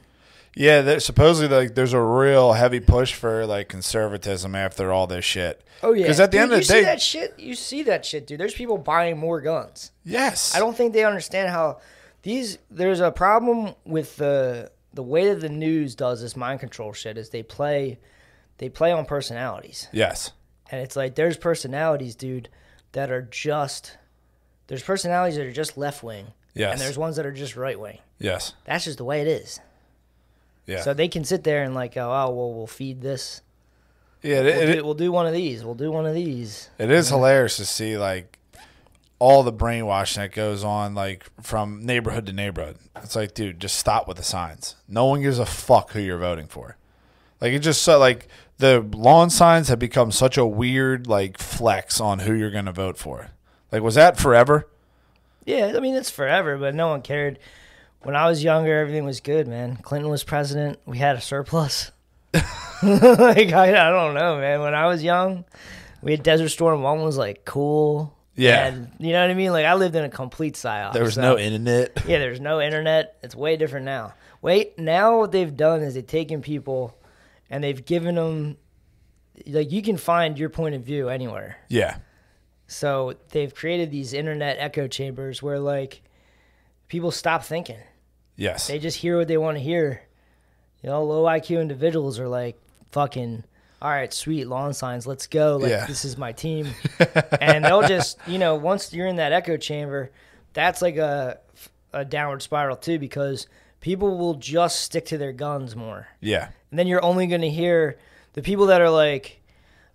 Yeah, supposedly like there's a real heavy push for like conservatism after all this shit. Oh yeah, because at the Dude, end of the day, see that shit. You see that shit, dude. There's people buying more guns. Yes, I don't think they understand how these. There's a problem with the the way that the news does this mind control shit. Is they play, they play on personalities. yes, And it's like there's personalities, dude, that are just there's personalities that are just left wing. Yes. And there's ones that are just right wing. yes, That's just the way it is. Yeah, So they can sit there and like, oh, oh well, we'll feed this. yeah. It, We'll, it- do, we'll do one of these. We'll do one of these. it is hilarious to see like all the brainwashing that goes on, like from neighborhood to neighborhood. It's like, dude, just stop with the signs. No one gives a fuck who you're voting for. Like it just so like the lawn signs have become such a weird like flex on who you're gonna vote for. Like, was that forever? Yeah, I mean it's forever, but no one cared. When I was younger, everything was good, man. Clinton was president. We had a surplus. <laughs> like I, I don't know, man. When I was young, we had Desert Storm. One was like cool. Yeah. And you know what I mean? Like I lived in a complete psyop. There was so- no internet. <laughs> Yeah, there's no internet. It's way different now. Wait, now what they've done is they've taken people and they've given them like you can find your point of view anywhere. Yeah. So they've created these internet echo chambers where like people stop thinking. Yes. They just hear what they want to hear. You know, low IQ individuals are like fucking all right, sweet lawn signs, let's go. Like Yeah. this is my team. <laughs> and they'll just, you know, once you're in that echo chamber, that's like a a downward spiral too because people will just stick to their guns more. Yeah. And then you're only going to hear the people that are like,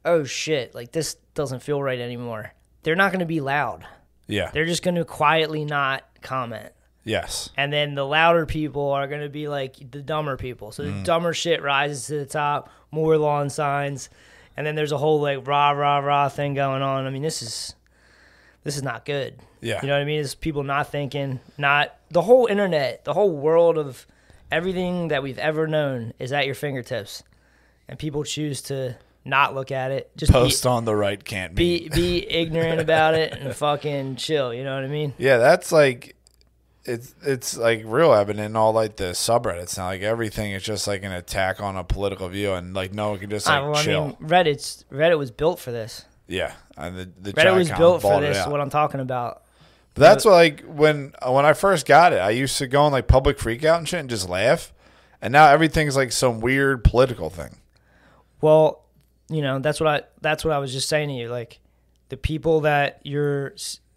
"Oh shit, like this doesn't feel right anymore." They're not going to be loud. Yeah. They're just going to quietly not comment. Yes. And then the louder people are going to be like the dumber people. So the Mm. dumber shit rises to the top, more lawn signs. And then there's a whole like rah rah rah thing going on. I mean, this is this is not good. Yeah. You know what I mean? It's people not thinking, not the whole internet, the whole world of everything that we've ever known is at your fingertips. And people choose to not look at it. Just Post be, on the right can't be be ignorant about it <laughs> and fucking chill, you know what I mean? Yeah, that's like it's it's like real evident in all like the subreddits now. Like everything is just like an attack on a political view, and like no one can just like I, well, I chill. mean, Reddit's Reddit was built for this. yeah, and the the Reddit was built for this. What I'm talking about. But that's what, like when uh, when I first got it, I used to go on like public freak out and shit and just laugh, and now everything's like some weird political thing. Well, you know, that's what I that's what I was just saying to you. Like the people that you're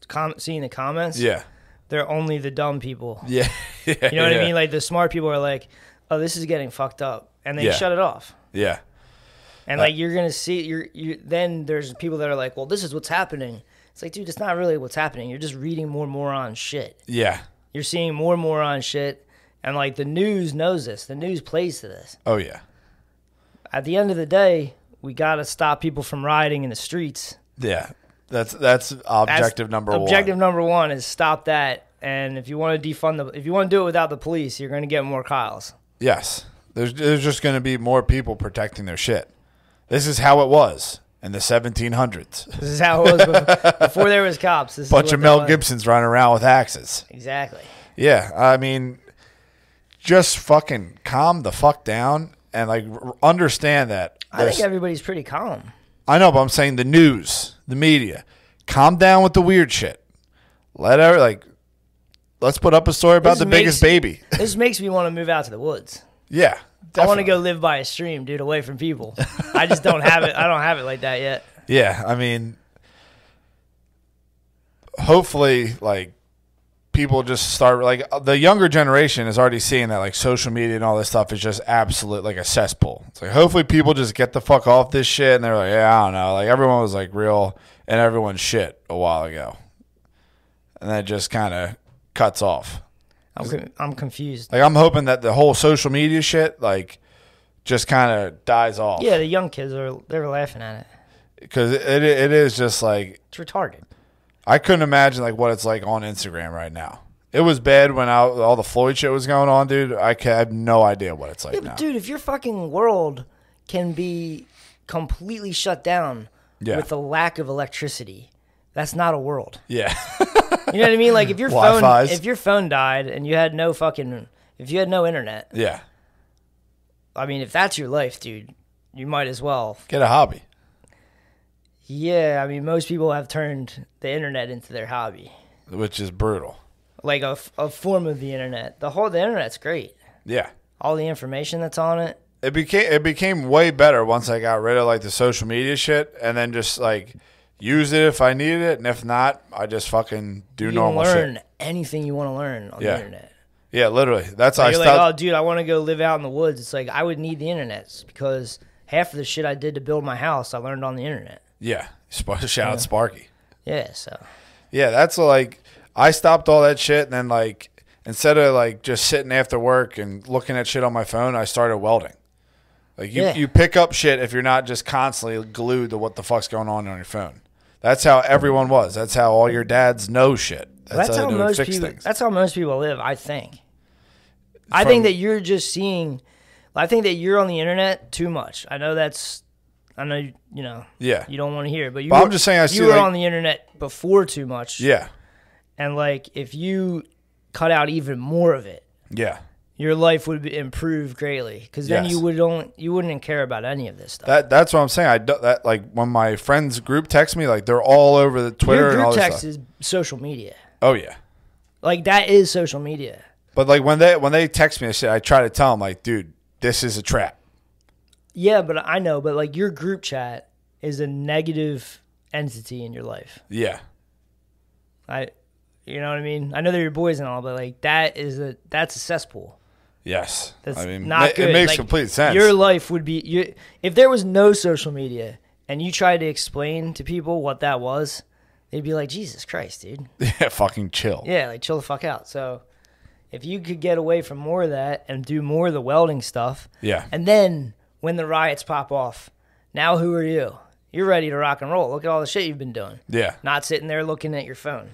com- seeing the comments, Yeah. They're only the dumb people. Yeah, <laughs> yeah, you know what yeah. I mean? Like the smart people are like, "Oh, this is getting fucked up," and they Yeah. shut it off. Yeah, And Uh, like you're gonna see, you're you then there's people that are like, "Well, this is what's happening." It's like, dude, it's not really what's happening. You're just reading more moron shit. yeah. You're seeing more moron shit, and like the news knows this. The news plays to this. Oh yeah, At the end of the day, we gotta stop people from rioting in the streets. yeah. That's that's objective That's- number Objective one. Objective number one is stop that. And if you want to defund the, if you want to do it without the police, you're going to get more Kyles. Yes, there's there's just going to be more people protecting their shit. This is how it was in the 1700s. This is how it was before, <laughs> before there was cops. This Bunch of Mel. Gibsons running around with axes. Exactly. Yeah, I mean, just fucking calm the fuck down and like understand that. I think everybody's pretty calm. I know, but I'm saying the news, the media, calm down with the weird shit. Let her like, let's put up a story about This the biggest baby. <laughs> This makes me want to move out to the woods. Yeah, I want to go live by a stream, dude, away from people. <laughs> I just don't have it. I don't have it like that yet. Yeah, I mean, hopefully, like people just start like uh, the younger generation is already seeing that like social media and all this stuff is just absolute like a cesspool. It's like hopefully people just get the fuck off this shit and they're like, yeah, I don't know, like everyone was like real and everyone's shit a while ago, and that just kind of cuts off. I'm con- I'm confused. Like I'm hoping that the whole social media shit like just kind of dies off. Yeah, the young kids are they're laughing at it. because it it is just like It's retarded. I couldn't imagine like what it's like on Instagram right now. It was bad when I, all the Floyd shit was going on, dude. I, ca- I have no idea what it's like Yeah, now. but dude, if your fucking world can be completely shut down Yeah. with the lack of electricity, that's not a world. Yeah, <laughs> You know what I mean? Like if your <laughs> phone Wi-Fi's. if your phone died and you had no fucking if you had no internet, yeah. I mean if that's your life, dude, you might as well. Get a hobby. Yeah, I mean most people have turned the internet into their hobby. which is brutal. Like a, a form of the internet. The whole the internet's great. Yeah, All the information that's on it. it became it became way better once I got rid of like the social media shit, and then just like use it if I needed it, and if not, I just fucking do you normal learn shit. anything you want to learn on Yeah. the internet. Yeah, literally. That's how Like, I you're stopped. like, oh, dude, I want to go live out in the woods. It's like I would need the internet because half of the shit I did to build my house, I learned on the internet. Yeah, Sp- <laughs> shout out Sparky. Yeah, so Yeah, that's like I stopped all that shit and then like instead of like just sitting after work and looking at shit on my phone, I started welding. Like you, Yeah. you pick up shit if you're not just constantly glued to what the fuck's going on on your phone. That's how everyone was. That's how all your dads know shit. That's, That's, how they would most fix people. things. That's how most people live. I think. I think that you're just seeing. I think that you're on the internet too much. I know that's. I know you, you know. Yeah. You don't want to hear, it, but you. But I'm just saying I see. you were like- on the internet before too much. Yeah. And like, if you cut out even more of it, Yeah. your life would be improve greatly. Because then Yes. you would only you wouldn't care about any of this stuff. That that's what I'm saying. I do, that like when my friends group text me, like they're all over the Twitter Your and group all this text is social media. Oh yeah. Like that is social media. But like when they when they text me, I say I try to tell them like, dude, this is a trap. Yeah, but I know, but like your group chat is a negative entity in your life. Yeah. I, you know what I mean? I know they're your boys and all, but like that is a that's a cesspool. Yes. That's I mean, not good. It makes Like, complete sense. Your life would be you if there was no social media and you tried to explain to people what that was, they'd be like, Jesus Christ, dude. <laughs> yeah, fucking chill. Yeah, like chill the fuck out. So if you could get away from more of that and do more of the welding stuff, Yeah. and then when the riots pop off, now who are you? You're ready to rock and roll. Look at all the shit you've been doing. Yeah. Not sitting there looking at your phone.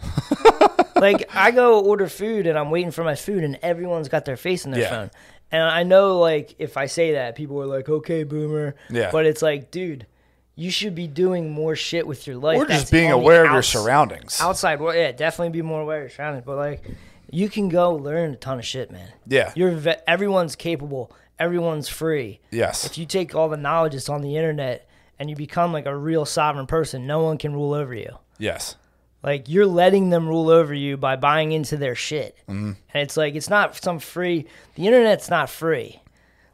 <laughs> like I go order food and I'm waiting for my food and everyone's got their face in their Yeah. phone. And I know like if I say that, people are like, "Okay, boomer." Yeah. But it's like, dude, you should be doing more shit with your life. Or just being aware of your surroundings. Outside world, yeah, definitely be more aware of your surroundings. But like, you can go learn a ton of shit, man. Yeah. You're ve- everyone's capable. Everyone's free. Yes. If you take all the knowledge that's on the internet and you become like a real sovereign person, no one can rule over you. Yes. Like you're letting them rule over you by buying into their shit. Mhm. And it's like it's not some free. The internet's not free.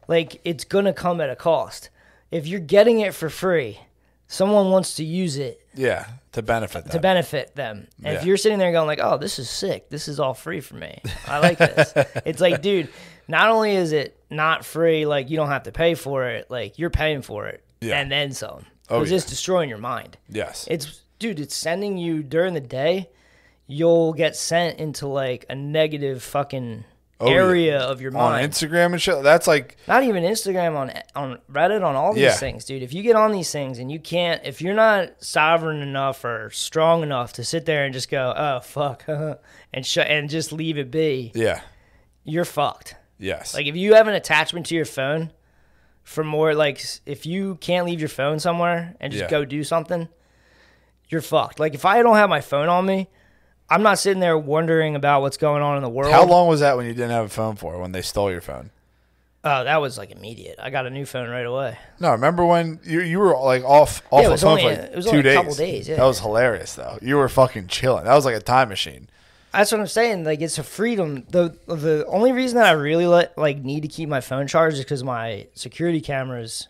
Like it's gonna come at a cost. If you're getting it for free, someone wants to use it Yeah. To benefit them. to benefit them. And if you're sitting there going like, "Oh, this is sick. This is all free for me. I like this." <laughs> it's like, dude, not only is it not free, like you don't have to pay for it, like you're paying for it, Yeah. and then some. Oh, Because yeah. it's destroying your mind. Yes. It's dude, it's sending you during the day. You'll get sent into like a negative fucking Oh, yeah. area of your mind. on. Instagram and shit. That's like Not even Instagram on on Reddit on all these Yeah. things, dude. If you get on these things and you can't, if you're not sovereign enough or strong enough to sit there and just go, oh fuck, <laughs> and shut and just leave it be, yeah. you're fucked. Yes. Like if you have an attachment to your phone for more, like if you can't leave your phone somewhere and just Yeah. go do something, you're fucked. Like if I don't have my phone on me, I'm not sitting there wondering about what's going on in the world. How long was that when you didn't have a phone for when they stole your phone? Oh, that was like immediate. I got a new phone right away. No, remember when you you were like off off Yeah, the phone only for like it was two only a days. couple days, yeah. That was hilarious though. You were fucking chilling. That was like a time machine. That's what I'm saying. Like it's a freedom. The the only reason that I really let like need to keep my phone charged is because my security cameras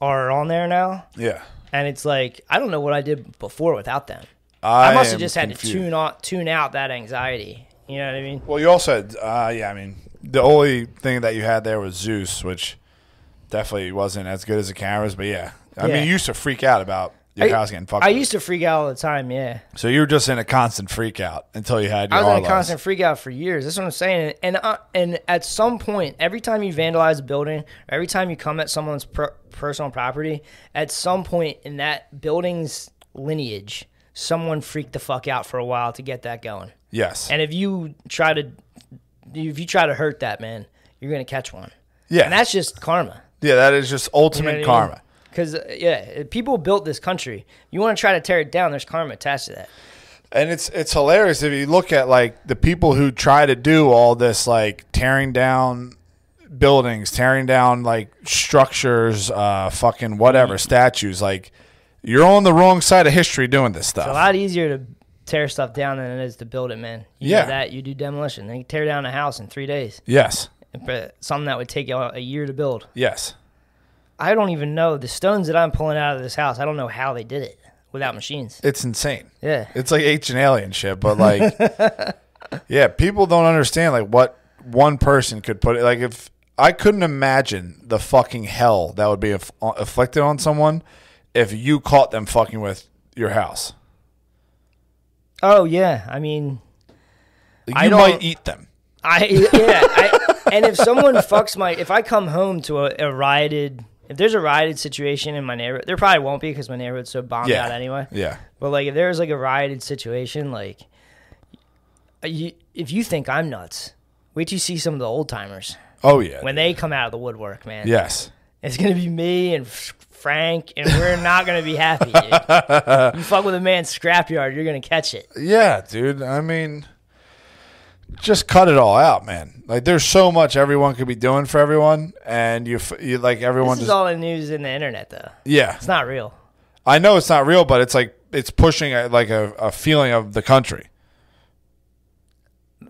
are on there now. Yeah. And it's like I don't know what I did before without them. I I, must am have just had confused. to tune out tune out that anxiety. You know what I mean? Well, you also had, uh, yeah, I mean, the only thing that you had there was Zeus, which definitely wasn't as good as the cameras, but yeah. I Yeah. mean, you used to freak out about your I, house getting fucked. I with. used to freak out all the time. Yeah. so you were just in a constant freak out until you had your I was in a constant freak out for years. That's what I'm saying. And uh, and at some point, every time you vandalize a building, or every time you come at someone's per- personal property, at some point in that building's lineage, someone freaked the fuck out for a while to get that going. Yes. And if you try to, if you try to hurt that man, you're gonna catch one. Yeah. And that's just karma. Yeah, that is just ultimate karma. Because uh, yeah, uh, people built this country. You want to try to tear it down? There's karma attached to that. And it's it's hilarious if you look at like the people who try to do all this like tearing down buildings, tearing down like structures, uh fucking whatever, mm-hmm. statues, like you're on the wrong side of history doing this stuff. It's a lot easier to tear stuff down than it is to build it, man. You Yeah. that you do demolition. They tear down a house in three days. Yes. But something that would take you a year to build. Yes. I don't even know the stones that I'm pulling out of this house. I don't know how they did it without machines. It's insane. Yeah. It's like ancient alien shit, but like <laughs> yeah, people don't understand like what one person could put it like if I couldn't imagine the fucking hell that would be aff- afflicted uh, on someone if you caught them fucking with your house. Oh yeah, I mean, You I might don't- eat them. I yeah, I, and if someone fucks my, if I come home to a, a rioted, if there's a rioted situation in my neighborhood, there probably won't be because my neighborhood's so bombed Yeah. out anyway. Yeah. But like, if there's like a rioted situation, like, you, if you think I'm nuts, wait till you see some of the old timers. Oh yeah. When they come out of the woodwork, man. Yes. It's gonna be me and Frank, and we're not gonna be happy. <laughs> You fuck with a man's scrapyard, you're gonna catch it. Yeah, dude. I mean, just cut it all out, man. Like, there's so much everyone could be doing for everyone, and you, you like everyone This is just. all the news in the internet, though. yeah, It's not real. I know it's not real, but it's like it's pushing a, like a, a feeling of the country.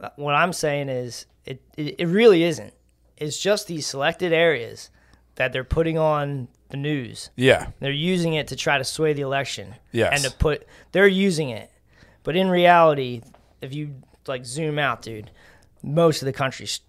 Uh, what I'm saying is it, it it really isn't. It's just these selected areas that they're putting on the news. Yeah. They're using it to try to sway the election. Yes. And to put they're using it. But in reality, if you like zoom out, dude, most of the country's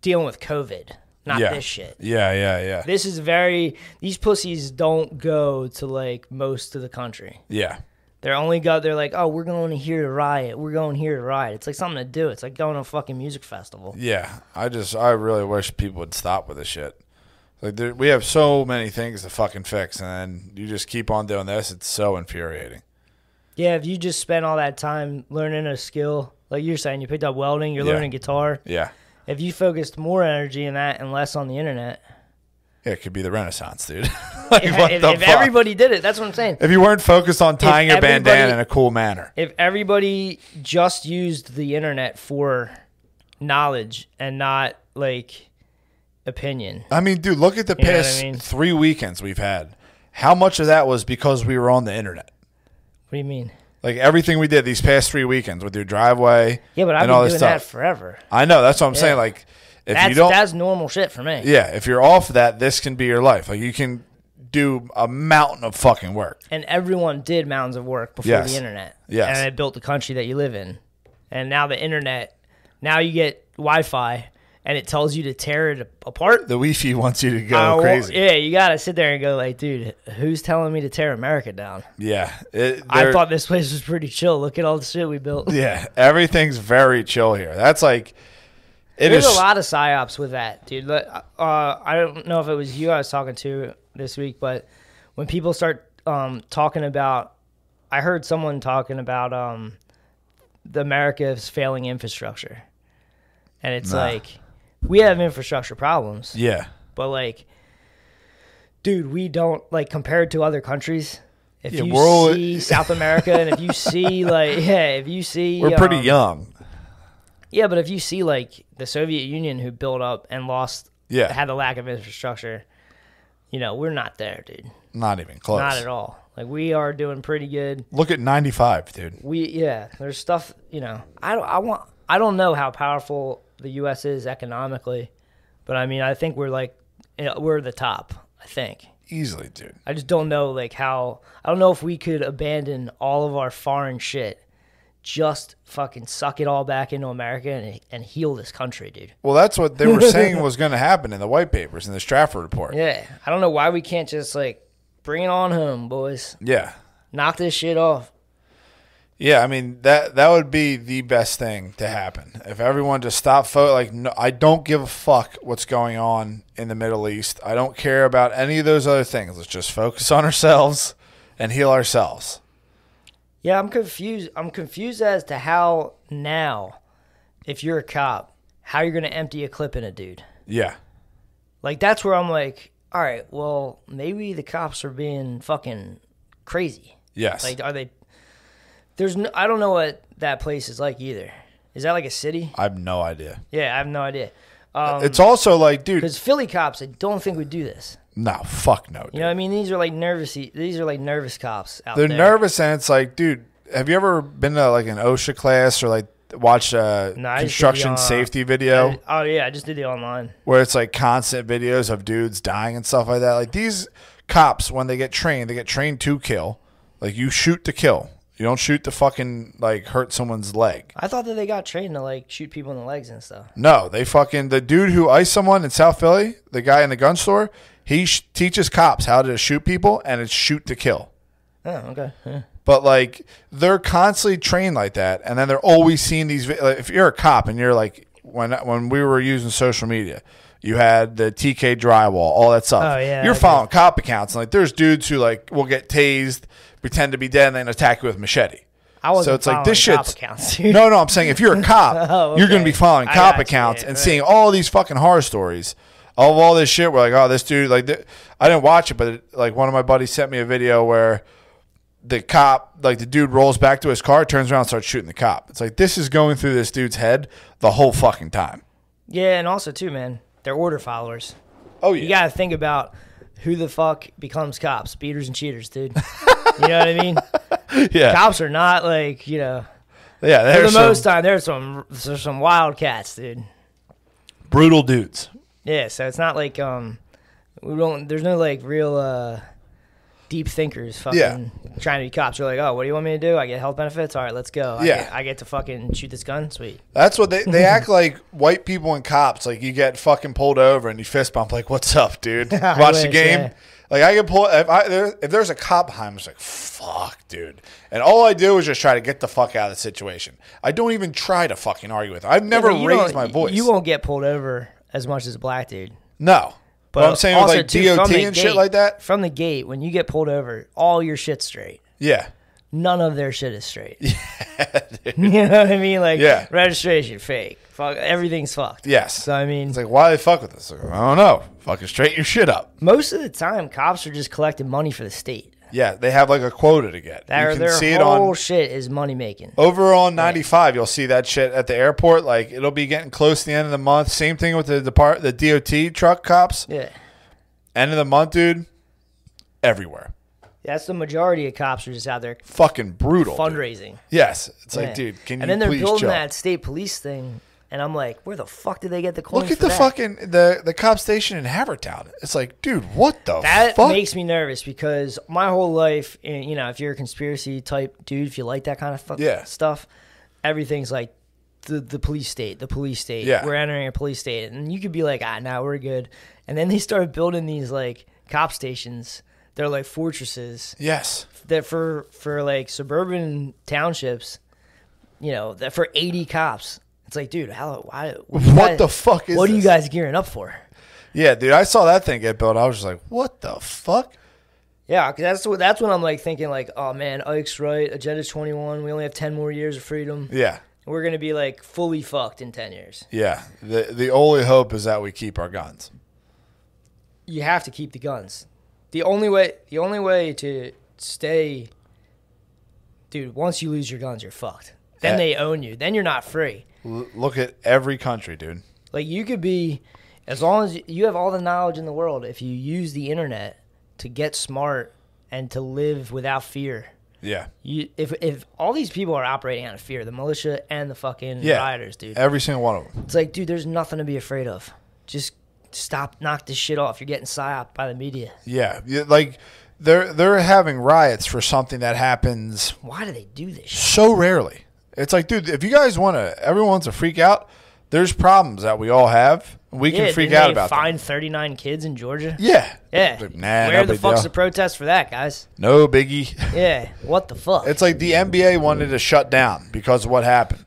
dealing with COVID, not yeah. this shit. Yeah, yeah, yeah, This is very these pussies don't go to like most of the country. yeah. They're only go. They're like, oh, we're going here to riot. We're going here to riot. It's like something to do. It's like going to a fucking music festival. Yeah, I just I really wish people would stop with this shit. Like there, we have so many things to fucking fix, and then you just keep on doing this. It's so infuriating. Yeah, if you just spend all that time learning a skill, like you're saying, you picked up welding, you're Yeah. learning guitar. Yeah, If you focused more energy in that and less on the internet, yeah, it could be the Renaissance, dude. <laughs> like, if, what if- if everybody did it, that's what I'm saying. if you weren't focused on tying your bandana in a cool manner, If everybody just used the internet for knowledge and not like opinion, I mean, dude, look at the You what I past mean? three weekends we've had. How much of that was because we were on the internet? what do you mean? Like everything we did these past three weekends with your driveway, Yeah, but I've and been all doing this that forever. I know that's what I'm Yeah. saying. Like, if that's you don't, that's normal shit for me. Yeah, if you're off that, this can be your life. Like you can do a mountain of fucking work. and everyone did mountains of work before Yes. the internet. Yes. And it built the country that you live in. And now the internet, now you get Wi Fi and it tells you to tear it apart. The Wi-Fi wants you to go I crazy. Yeah, you got to sit there and go, like, dude, who's telling me to tear America down? Yeah, it, I thought this place was pretty chill. Look at all the shit we built. Yeah, everything's very chill here. That's like it There's is. a lot of psyops with that, dude. Uh, I don't know if it was you I was talking to this week, but when people start um, talking about, I heard someone talking about um, the America's failing infrastructure, and it's Nah. like we have infrastructure problems. Yeah. but like, dude, we don't like compared to other countries. If Yeah, you all- see <laughs> South America, and if you see like, <laughs> yeah, if you see, We're pretty um, young. yeah, but if you see like the Soviet Union who built up and lost, Yeah. had a lack of infrastructure, you know, we're not there, dude. Not even close. Not at all. Like we are doing pretty good. Look at '95, dude. We yeah, there's stuff, you know. I don't I want I don't know how powerful the US is economically, but I mean, I think we're like you know, we're the top, I think. Easily, dude. I just don't know like how I don't know if we could abandon all of our foreign shit just fucking suck it all back into America and, and heal this country, dude. Well, that's what they were <laughs> saying was going to happen in the white papers in the Stratfor report. Yeah, I don't know why we can't just like bring it on home, boys. Yeah. Knock this shit off. Yeah, I mean that that would be the best thing to happen if everyone just stopped. Fo- like, no, I don't give a fuck what's going on in the Middle East. I don't care about any of those other things. Let's just focus on <laughs> ourselves and heal ourselves. Yeah, I'm confused. I'm confused as to how now, if you're a cop, how you're gonna empty a clip in a dude. Yeah, Like that's where I'm like, all right, well maybe the cops are being fucking crazy. Yes. Like, are they? There's no. I don't know what that place is like either. Is that like a city? I have no idea. Yeah, I have no idea. Um, it's also like, dude, because Philly cops, I don't think would do this. no, fuck no. You know what I mean? These are like nervous. These are like nervous cops out there. They're there. nervous, and it's like, dude, have you ever been to like an OSHA class or like watched a No, I just did the, construction uh, safety video? I- oh yeah, I just did the online. where it's like constant videos of dudes dying and stuff like that. Like these cops, when they get trained, they get trained to kill. Like you shoot to kill. You don't shoot to fucking like hurt someone's leg. I thought that they got trained to like shoot people in the legs and stuff. No, they fucking the dude who iced someone in South Philly, the guy in the gun store, he sh- teaches cops how to shoot people, and it's shoot to kill. Oh, okay. Yeah. But like they're constantly trained like that, and then they're always seeing these. vi- Like, if you're a cop and you're like when when we were using social media, you had the TK drywall, all that stuff. Oh, yeah, you're following cop accounts, and like there's dudes who like will get tased, pretend to be dead, and then attack you with machete. I wasn't so it's like this shit's no, no. I'm saying if you're a cop, <laughs> Oh, you're going to be following I cop got you, accounts and right. seeing all these fucking horror stories of all this shit. We're like, oh, this dude, like, th- I didn't watch it, but it, like one of my buddies sent me a video where the cop, like the dude, rolls back to his car, turns around, and starts shooting the cop. It's like this is going through this dude's head the whole fucking time. Yeah, and also too, man, they're order followers. Oh yeah. You gotta think about who the fuck becomes cops, beaters and cheaters, dude. <laughs> you know what I mean? <laughs> Yeah. Cops are not like you know. Yeah, For the there's most some time, there's some there's some wildcats, dude. brutal dudes. Yeah, so it's not like um, we don't. There's no like real uh, deep thinkers. Fucking Yeah. trying to be cops. You're like, oh, what do you want me to do? I get health benefits. All right, let's go. I Yeah. get, I get to fucking shoot this gun. Sweet. That's what they they <laughs> act like. White people and cops, like you get fucking pulled over and you fist bump. Like, what's up, dude? <laughs> Watch the game. yeah. Like I get pull if I there, if there's a cop behind me, I'm just like fuck, dude. And all I do is just try to get the fuck out of the situation. I don't even try to fucking argue with. Them. I've never Yeah, raised my voice. You won't get pulled over as much as a black dude. no, but I'm saying with like too, DOT and shit gate- like that. From the gate, when you get pulled over, all your shit's straight. Yeah, None of their shit is straight. <laughs> Yeah, <laughs> you know what I mean? Like Yeah. registration fake. Fuck, everything's fucked. yes. So I mean, It's like why they fuck with us? Like, I don't know. Fucking straighten your shit up. most of the time, cops are just collecting money for the state. Yeah, they have like a quota to get. Their, you can see it whole on shit is money making. Over on 95, you'll see that shit at the airport. Like it'll be getting close to the end of the month. Same thing with the depart the DOT truck cops. Yeah. End of the month, dude. Everywhere. That's the majority of cops are just out there Fucking brutal. dude. fundraising. Yes. It's Yeah. like, dude, can and you And then they're building that state police thing, and I'm like, where the fuck did they get the coins? Look at the that? fucking the the cop station in Havertown. It's like, dude, what the fuck? That fuck? makes me nervous because my whole life, and, you know, if you're a conspiracy type dude, if you like that kind of fu- Yeah. stuff, everything's like the the police state, the police state. Yeah. We're entering a police state, and you could be like, ah, now we're good. And then they started building these like cop stations. They're like fortresses. Yes. That for for like suburban townships, you know, that for 80 cops. It's like, dude, how why What guys- the fuck is What are you guys gearing up for? yeah, dude, I saw that thing get built. I was just like, what the fuck? Yeah, because that's what that's when I'm like thinking like, oh man, Ike's right. Agenda 21. We only have 10 more years of freedom. Yeah. We're gonna be like fully fucked in 10 years. Yeah. The the only hope is that we keep our guns. You have to keep the guns. The only way, the only way to stay, dude. Once you lose your guns, you're fucked. Then Yeah. they own you. Then you're not free. L- look at every country, dude. Like you could be, as long as you have all the knowledge in the world, if you use the internet to get smart and to live without fear. Yeah. You, if if all these people are operating out of fear, the militia and the fucking Yeah. rioters, dude. Every single one of them. It's like, dude, there's nothing to be afraid of. Just stop, knock this shit off. You're getting psyoped by the media. Yeah, like they're they're having riots for something that happens Why do they do this? shit? so rarely. It's like, dude, if you guys want to, everyone wants to freak out. There's problems that we all have. We yeah, can freak out about. Find 39 kids in Georgia. Yeah. yeah. Like, nah, Where no the fuck's deal. the protest for that, guys? No biggie. Yeah. What the fuck? It's like the NBA wanted to shut down because of what happened.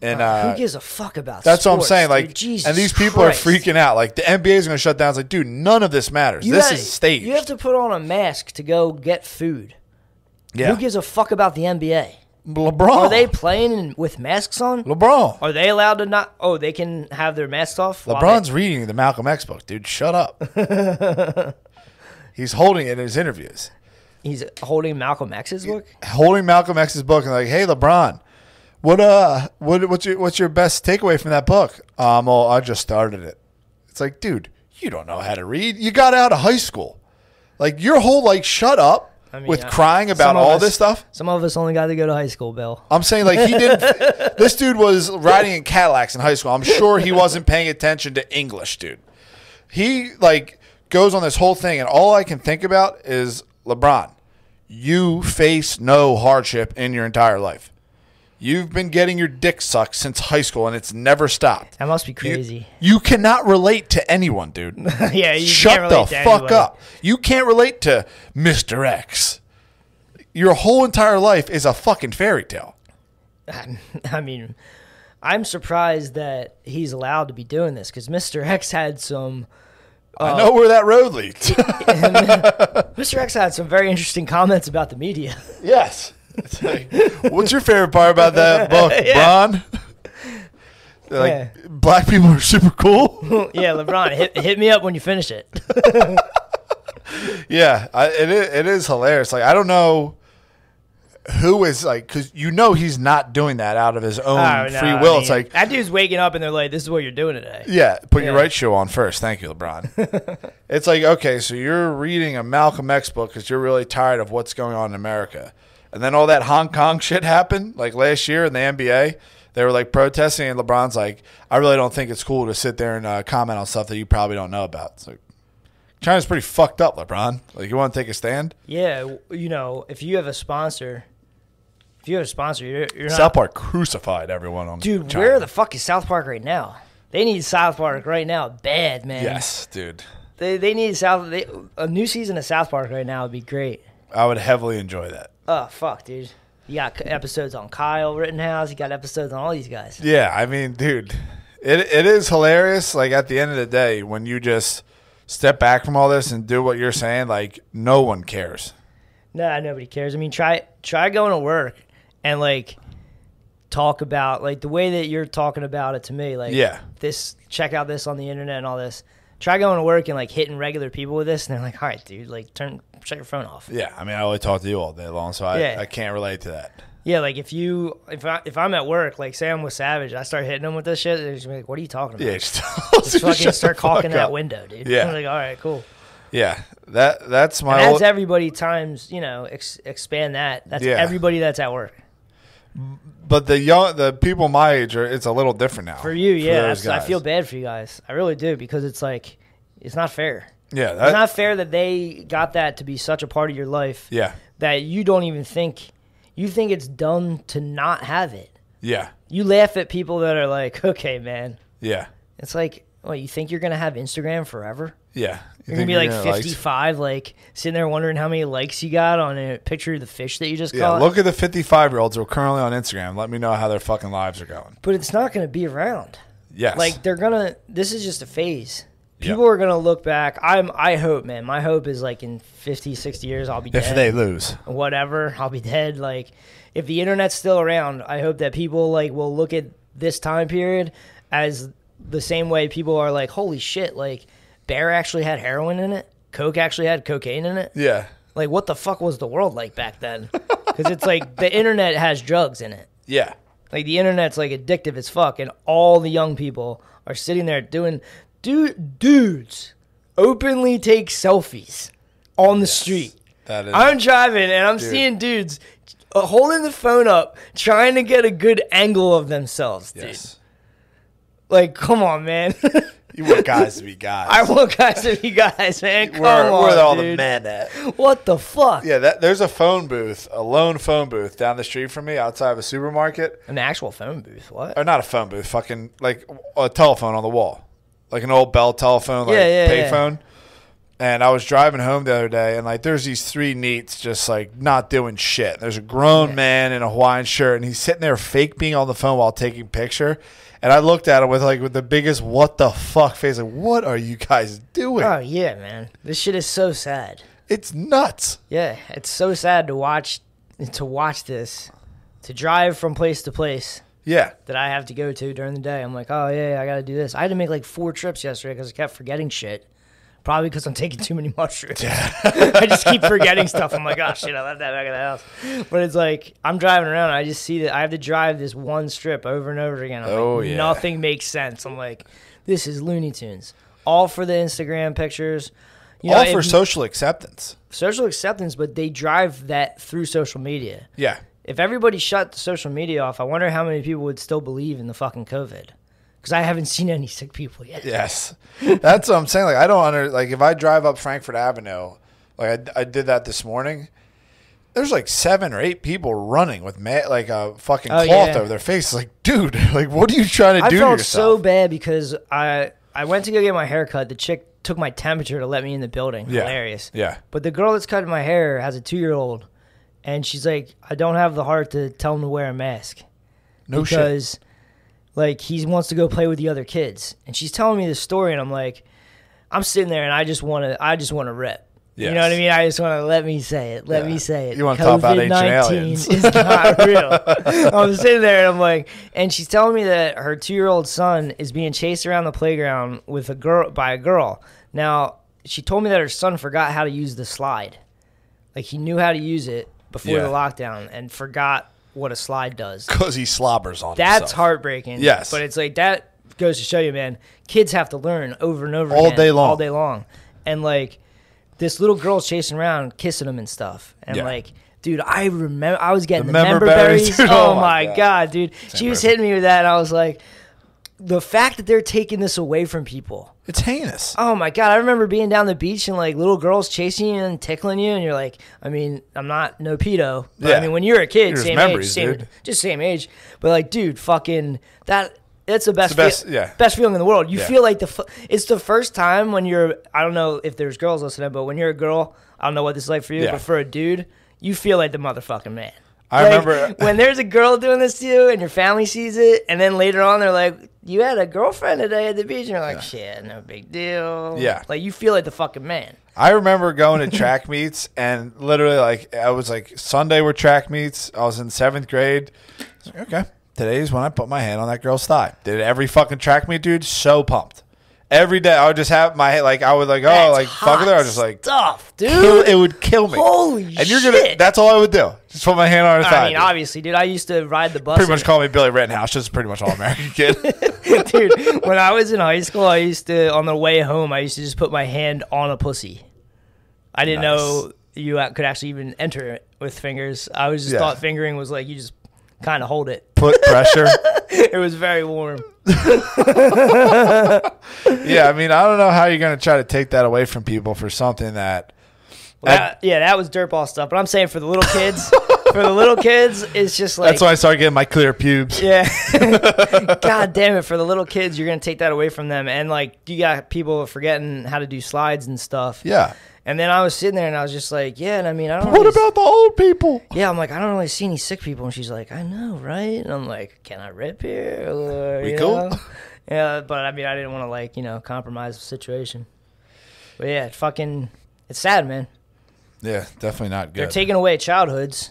And uh, Who gives a fuck about? that's what I'm sports, saying. dude? Like, Jesus and these people Christ. are freaking out. Like the NBA is going to shut down. It's like, dude, none of this matters. You this gotta- is staged. You have to put on a mask to go get food. Yeah. Who gives a fuck about the NBA? LeBron. Are they playing with masks on? LeBron. Are they allowed to not? Oh, they can have their masks off. LeBron's reading the Malcolm X book, dude. Shut up. <laughs> He's holding it in his interviews. he's holding Malcolm X's book. Holding Malcolm X's book and like, hey, LeBron, what uh, what what's your what's your best takeaway from that book? Um, well, I just started it. It's like, dude, you don't know how to read. You got out of high school. Like your whole like, shut up I mean, with crying about all us- this stuff. Some of us only got to go to high school, Bill. I'm saying like he didn't. <laughs> this dude was riding in Cadillacs in high school. I'm sure he wasn't paying attention to English, dude. He like goes on this whole thing, and all I can think about is LeBron. You face no hardship in your entire life. You've been getting your dick sucked since high school, and it's never stopped. That must be crazy. You cannot relate to anyone, dude. <laughs> yeah, you Shut can't the fuck up. You can't relate to Mr. X. your whole entire life is a fucking fairy tale. <laughs> I mean, I'm surprised that he's allowed to be doing this because Mr. X had some. I uh, know where that road leads. <laughs> Mr. X had some very interesting comments about the media. Yes. Like, what's your favorite part about that book, <laughs> Yeah. Bron? Like black people are super cool. <laughs> yeah, LeBron, hit, hit me up when you finish it. <laughs> yeah, I, it is, it is hilarious. Like I don't know who is like because you know he's not doing that out of his oh, own Oh, no, free I will. mean, it's like that dude's waking up and they're like, "This is what you're doing today." yeah, put your right shoe on first. Thank you, LeBron. it's like okay, so you're reading a Malcolm X book because you're really tired of what's going on in America, and then all that Hong Kong <laughs> shit happened like last year in the NBA. They were like protesting, and LeBron's like, "I really don't think it's cool to sit there and uh, comment on stuff that you probably don't know about." It's like China's pretty fucked up, LeBron. Like, you want to take a stand? Yeah, you know, if you have a sponsor, if you have a sponsor, you're, you're not. South Park crucified everyone on Dude, China. where the fuck is South Park right now? They need South Park right now, bad man. Yes, dude. They they need South. They, a new season of South Park right now would be great. I would heavily enjoy that. Oh fuck, dude. You got episodes on Kyle Rittenhouse. You got episodes on all these guys. Yeah, I mean, dude, it it is hilarious. Like at the end of the day, when you just step back from all this and do what you're saying, like no one cares. Nah, nobody cares. I mean, try try going to work and like talk about like the way that you're talking about it to me. Like, Yeah. this check out this on the internet and all this. Try going to work and like hitting regular people with this, and they're like, "All right, dude, like turn shut your phone off." Yeah, I mean, I only talk to you all day long, so I, Yeah. I can't relate to that. Yeah, like if you if I if I'm at work, like say I'm with Savage, I start hitting them with this shit. They're just gonna be like, "What are you talking about?" Yeah, just, <laughs> Just fucking start fuck caulking that window, dude. Yeah. I'm <laughs> like, all right, cool. Yeah, that that's my and that's everybody times, you know, ex- expand that. That's Yeah. everybody that's at work. But the young the people my age are it's a little different now For you, yeah, I feel bad for you guys. I really do because it's like it's not fair. Yeah, it's not fair that they got that to be such a part of your life. Yeah. that you don't even think you think it's dumb to not have it. Yeah, You laugh at people that are like, <laughs> okay, man. yeah, It's like, what you think you're gonna have Instagram forever? yeah. You You're gonna be like gonna, 55, like sitting there wondering how many likes you got on a picture of the fish that you just Yeah, caught. look at the 55 year olds who are currently on Instagram. Let me know how their fucking lives are going. but it's not gonna be around. Yes. Like they're gonna. This is just a phase. People are gonna look back. I'm. I hope, man. My hope is like in 50, 60 years, I'll be If dead. they lose. whatever, I'll be dead. Like, if the internet's still around, I hope that people like will look at this time period as the same way people are like, holy shit, like Bayer actually had heroin in it. Coke actually had cocaine in it. Yeah. Like, what the fuck was the world like back then? Because it's like the internet has drugs in it. Yeah. Like the internet's like addictive as fuck, and all the young people are sitting there doing, dude, dudes openly take selfies on the street. That is. I'm driving and I'm Dude. seeing dudes uh, holding the phone up, trying to get a good angle of themselves, dude. Yes. Like, come on, man. <laughs> You want guys to be guys. <laughs> I want guys to be guys, man. Come where, on, where all the men at? What the fuck? Yeah, that, there's a phone booth, a lone phone booth down the street from me outside of a supermarket. An actual phone booth? What? Or not a phone booth, fucking like a telephone on the wall. Like an old Bell telephone, like Yeah, yeah, yeah. payphone. And I was driving home the other day, and like there's these three neats just like not doing shit. There's a grown man in a Hawaiian shirt, and he's sitting there fake being on the phone while taking picture. And I looked at him with like with the biggest what the fuck face, like what are you guys doing? Oh yeah, man. This shit is so sad. It's nuts. Yeah, it's so sad to watch to watch this, to drive from place to place. Yeah. That I have to go to during the day. I'm like, oh yeah, I got to do this. I had to make like four trips yesterday because I kept forgetting shit. Probably because I'm taking too many <laughs> mushrooms. <laughs> I just keep forgetting stuff. I'm like, oh shit, I left that back at the house. But it's like I'm driving around. And I just see that I have to drive this one strip over and over again. I'm Oh, like, yeah. nothing makes sense. I'm like, this is Looney Tunes. All for the Instagram pictures. You All know, for if- social acceptance. social acceptance, but they drive that through social media. Yeah. If everybody shut social media off, I wonder how many people would still believe in the fucking COVID. Because I haven't seen any sick people yet. Yes, that's what I'm saying. Like I don't under like if I drive up Frankford Avenue, like I, I did that this morning. There's like seven or eight people running with ma- like a fucking Oh, cloth yeah. over their face. Like, dude, <laughs> like what are you trying to I do to felt so bad because I I went to go get my hair cut. The chick took my temperature to let me in the building. Yeah. Hilarious. Yeah. But the girl that's cutting my hair has a two year old, and she's like, I don't have the heart to tell him to wear a mask. No shit. Like, he wants to go play with the other kids, and she's telling me this story, and I'm like, I'm sitting there, and I just want to, I just want to rip. You know what I mean? I just want to let me say it. Let Yeah. me say it. You wanna talk about ancient COVID-19 aliens. is not <laughs> real. I'm sitting there and I'm like, and she's telling me that her two year old son is being chased around the playground with a girl by a girl. Now she told me that her son forgot how to use the slide, like he knew how to use it before Yeah. the lockdown and forgot what a slide does. Because he slobbers on That's himself. heartbreaking. Yes. but it's like that goes to show you, man. Kids have to learn over and over All again, day long. all day long, and like this little girl's chasing around, kissing him and stuff, and Yeah. like. Dude, I remember I was getting The the, member member berries, berries. <laughs> Oh, Oh my my God. god, dude! Same she was person. hitting me with that, and I was like, the fact that they're taking this away from people. It's heinous. Oh my god! I remember being down the beach and like little girls chasing you and tickling you, and you're like, I mean, I'm not no pedo, but Yeah. I mean, when you're a kid, There's same memories, age, same, just same age, but like, dude, fucking that. It's the best, the best- feel- yeah. best feeling in the world. You Yeah. feel like the it's the first time when you're. I don't know if there's girls listening, but when you're a girl, I don't know what this is like for you, Yeah. but for a dude, you feel like the motherfucking man. I Like, remember- <laughs> when there's a girl doing this to you and your family sees it, and then later on they're like, "You had a girlfriend today at the beach," and you're like, "Shit, no big deal." Yeah. like you feel like the fucking man. I remember going to <laughs> track meets and literally like I was like Sunday were track meets. I was in seventh grade. Like, okay, today's when I put my hand on that girl's thigh. Did every fucking track meet, dude. So pumped. Every day I would just have my like I would like oh like fuck with her. I was just like Stuff, dude. kill, it would kill me. Holy and you're gonna that's all I would do. Just put my hand on her thigh. I mean, obviously, dude. I used to ride the bus. pretty much call me Billy Rittenhouse. Just pretty much all American kid. <laughs> dude. When I was in high school, I used to on the way home, I used to just put my hand on a pussy. I didn't Nice. know you could actually even enter it with fingers. I was just Yeah. thought fingering was like you just kind of hold it. Put pressure. <laughs> it was very warm. <laughs> yeah, I mean I don't know how you're gonna try to take that away from people for something that. Well, that, yeah, that was dirtball stuff. But I'm saying for the little kids, for the little kids, it's just like that's why I started getting my clear pubes. Yeah. <laughs> God damn it. For the little kids, you're going to take that away from them. And, like, you got people forgetting how to do slides and stuff. Yeah. And then I was sitting there and I was just like, yeah, and I mean, I don't What really about the old people? Yeah, I'm like, I don't really see any sick people. And she's like, I know, right? And I'm like, can I rip here? Or, We you cool? know? <laughs> Yeah, but I mean, I didn't want to, like, you know, compromise the situation. But yeah, it fucking, it's sad, man. Yeah, definitely not good. They're taking away childhoods.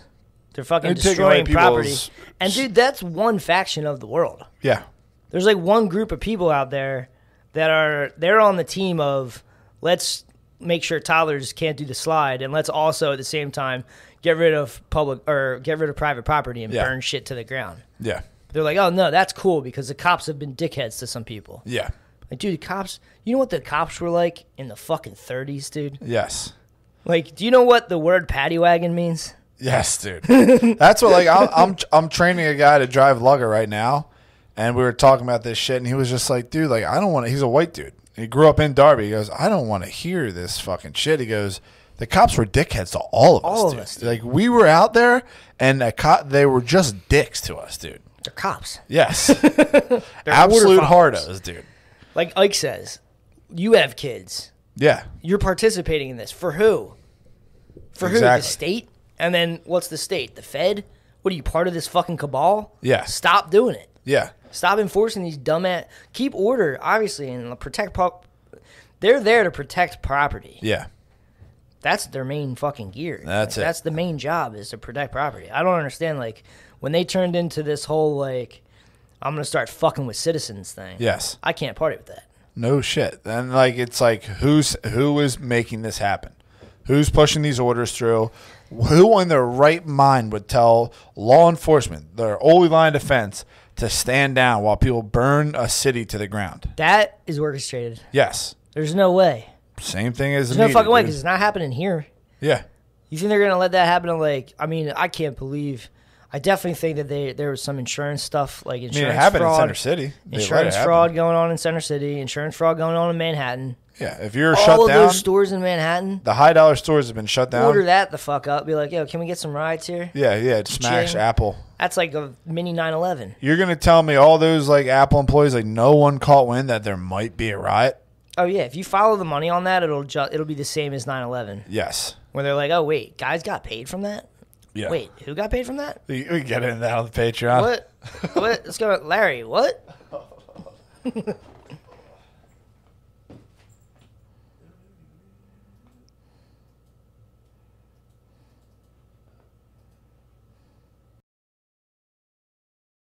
They're fucking They're destroying property. And dude, that's one faction of the world. yeah, There's like one group of people out there that are they're on the team of let's make sure toddlers can't do the slide and let's also at the same time get rid of public or get rid of private property and Yeah. burn shit to the ground. yeah, They're like, "Oh no, that's cool because the cops have been dickheads to some people." yeah, Like, dude, the cops, you know what the cops were like in the fucking 30s, dude? yes, Like, do you know what the word paddy wagon means? yes, dude. <laughs> That's what like I'm I'm I'm training a guy to drive lugger right now, and we were talking about this shit, and he was just like, dude, like I don't want to. He's a white dude. He grew up in Darby. He goes, I don't want to hear this fucking shit. He goes. The cops were dickheads to all of us, All of dude. us, Like we were out there, and a cop, they were just dicks to us, dude. They're cops. Yes, <laughs> They're absolute hardos, dude. Like Ike says, you have kids. Yeah, You're participating in this for who? For who? The state? And then what's the state? The Fed? What are you part of this fucking cabal? Yeah. Stop doing it. Yeah, Stop enforcing these dumb dumbass. Keep order, obviously, and protect. Pro- They're there to protect property. yeah. That's their main fucking gear. That's Like, it. That's the main job is to protect property. I don't understand like when they turned into this whole like I'm gonna start fucking with citizens thing. Yes. I can't party with that. No shit. And like it's like who's who is making this happen? Who's pushing these orders through? Who in their right mind would tell law enforcement, their only line of defense, to stand down while people burn a city to the ground? That is orchestrated. Yes. There's no way. Same thing as There's no fucking way because it's not happening here. Yeah. You think they're gonna let that happen? in, Like, I mean, I can't believe. I definitely think that they there was some insurance stuff, like insurance happened in fraud, Center City. They insurance happen. fraud going on in Center City, insurance fraud going on in Manhattan. Yeah. If you're All shut of down, those stores in Manhattan, the high dollar stores have been shut down. order that the fuck up. Be like, yo, can we get some rides here? Yeah, yeah. Smash Ching. Apple. That's like a mini 911. You're gonna tell me all those like Apple employees, like no one caught wind that there might be a riot? Oh yeah, if you follow the money on that, it'll ju- it'll be the same as 911. Yes. Where they're like, oh wait, guys got paid from that. Yeah. Wait, who got paid from that? We, we get into that on the Patreon. What? what? Let's go, Larry. What? <laughs>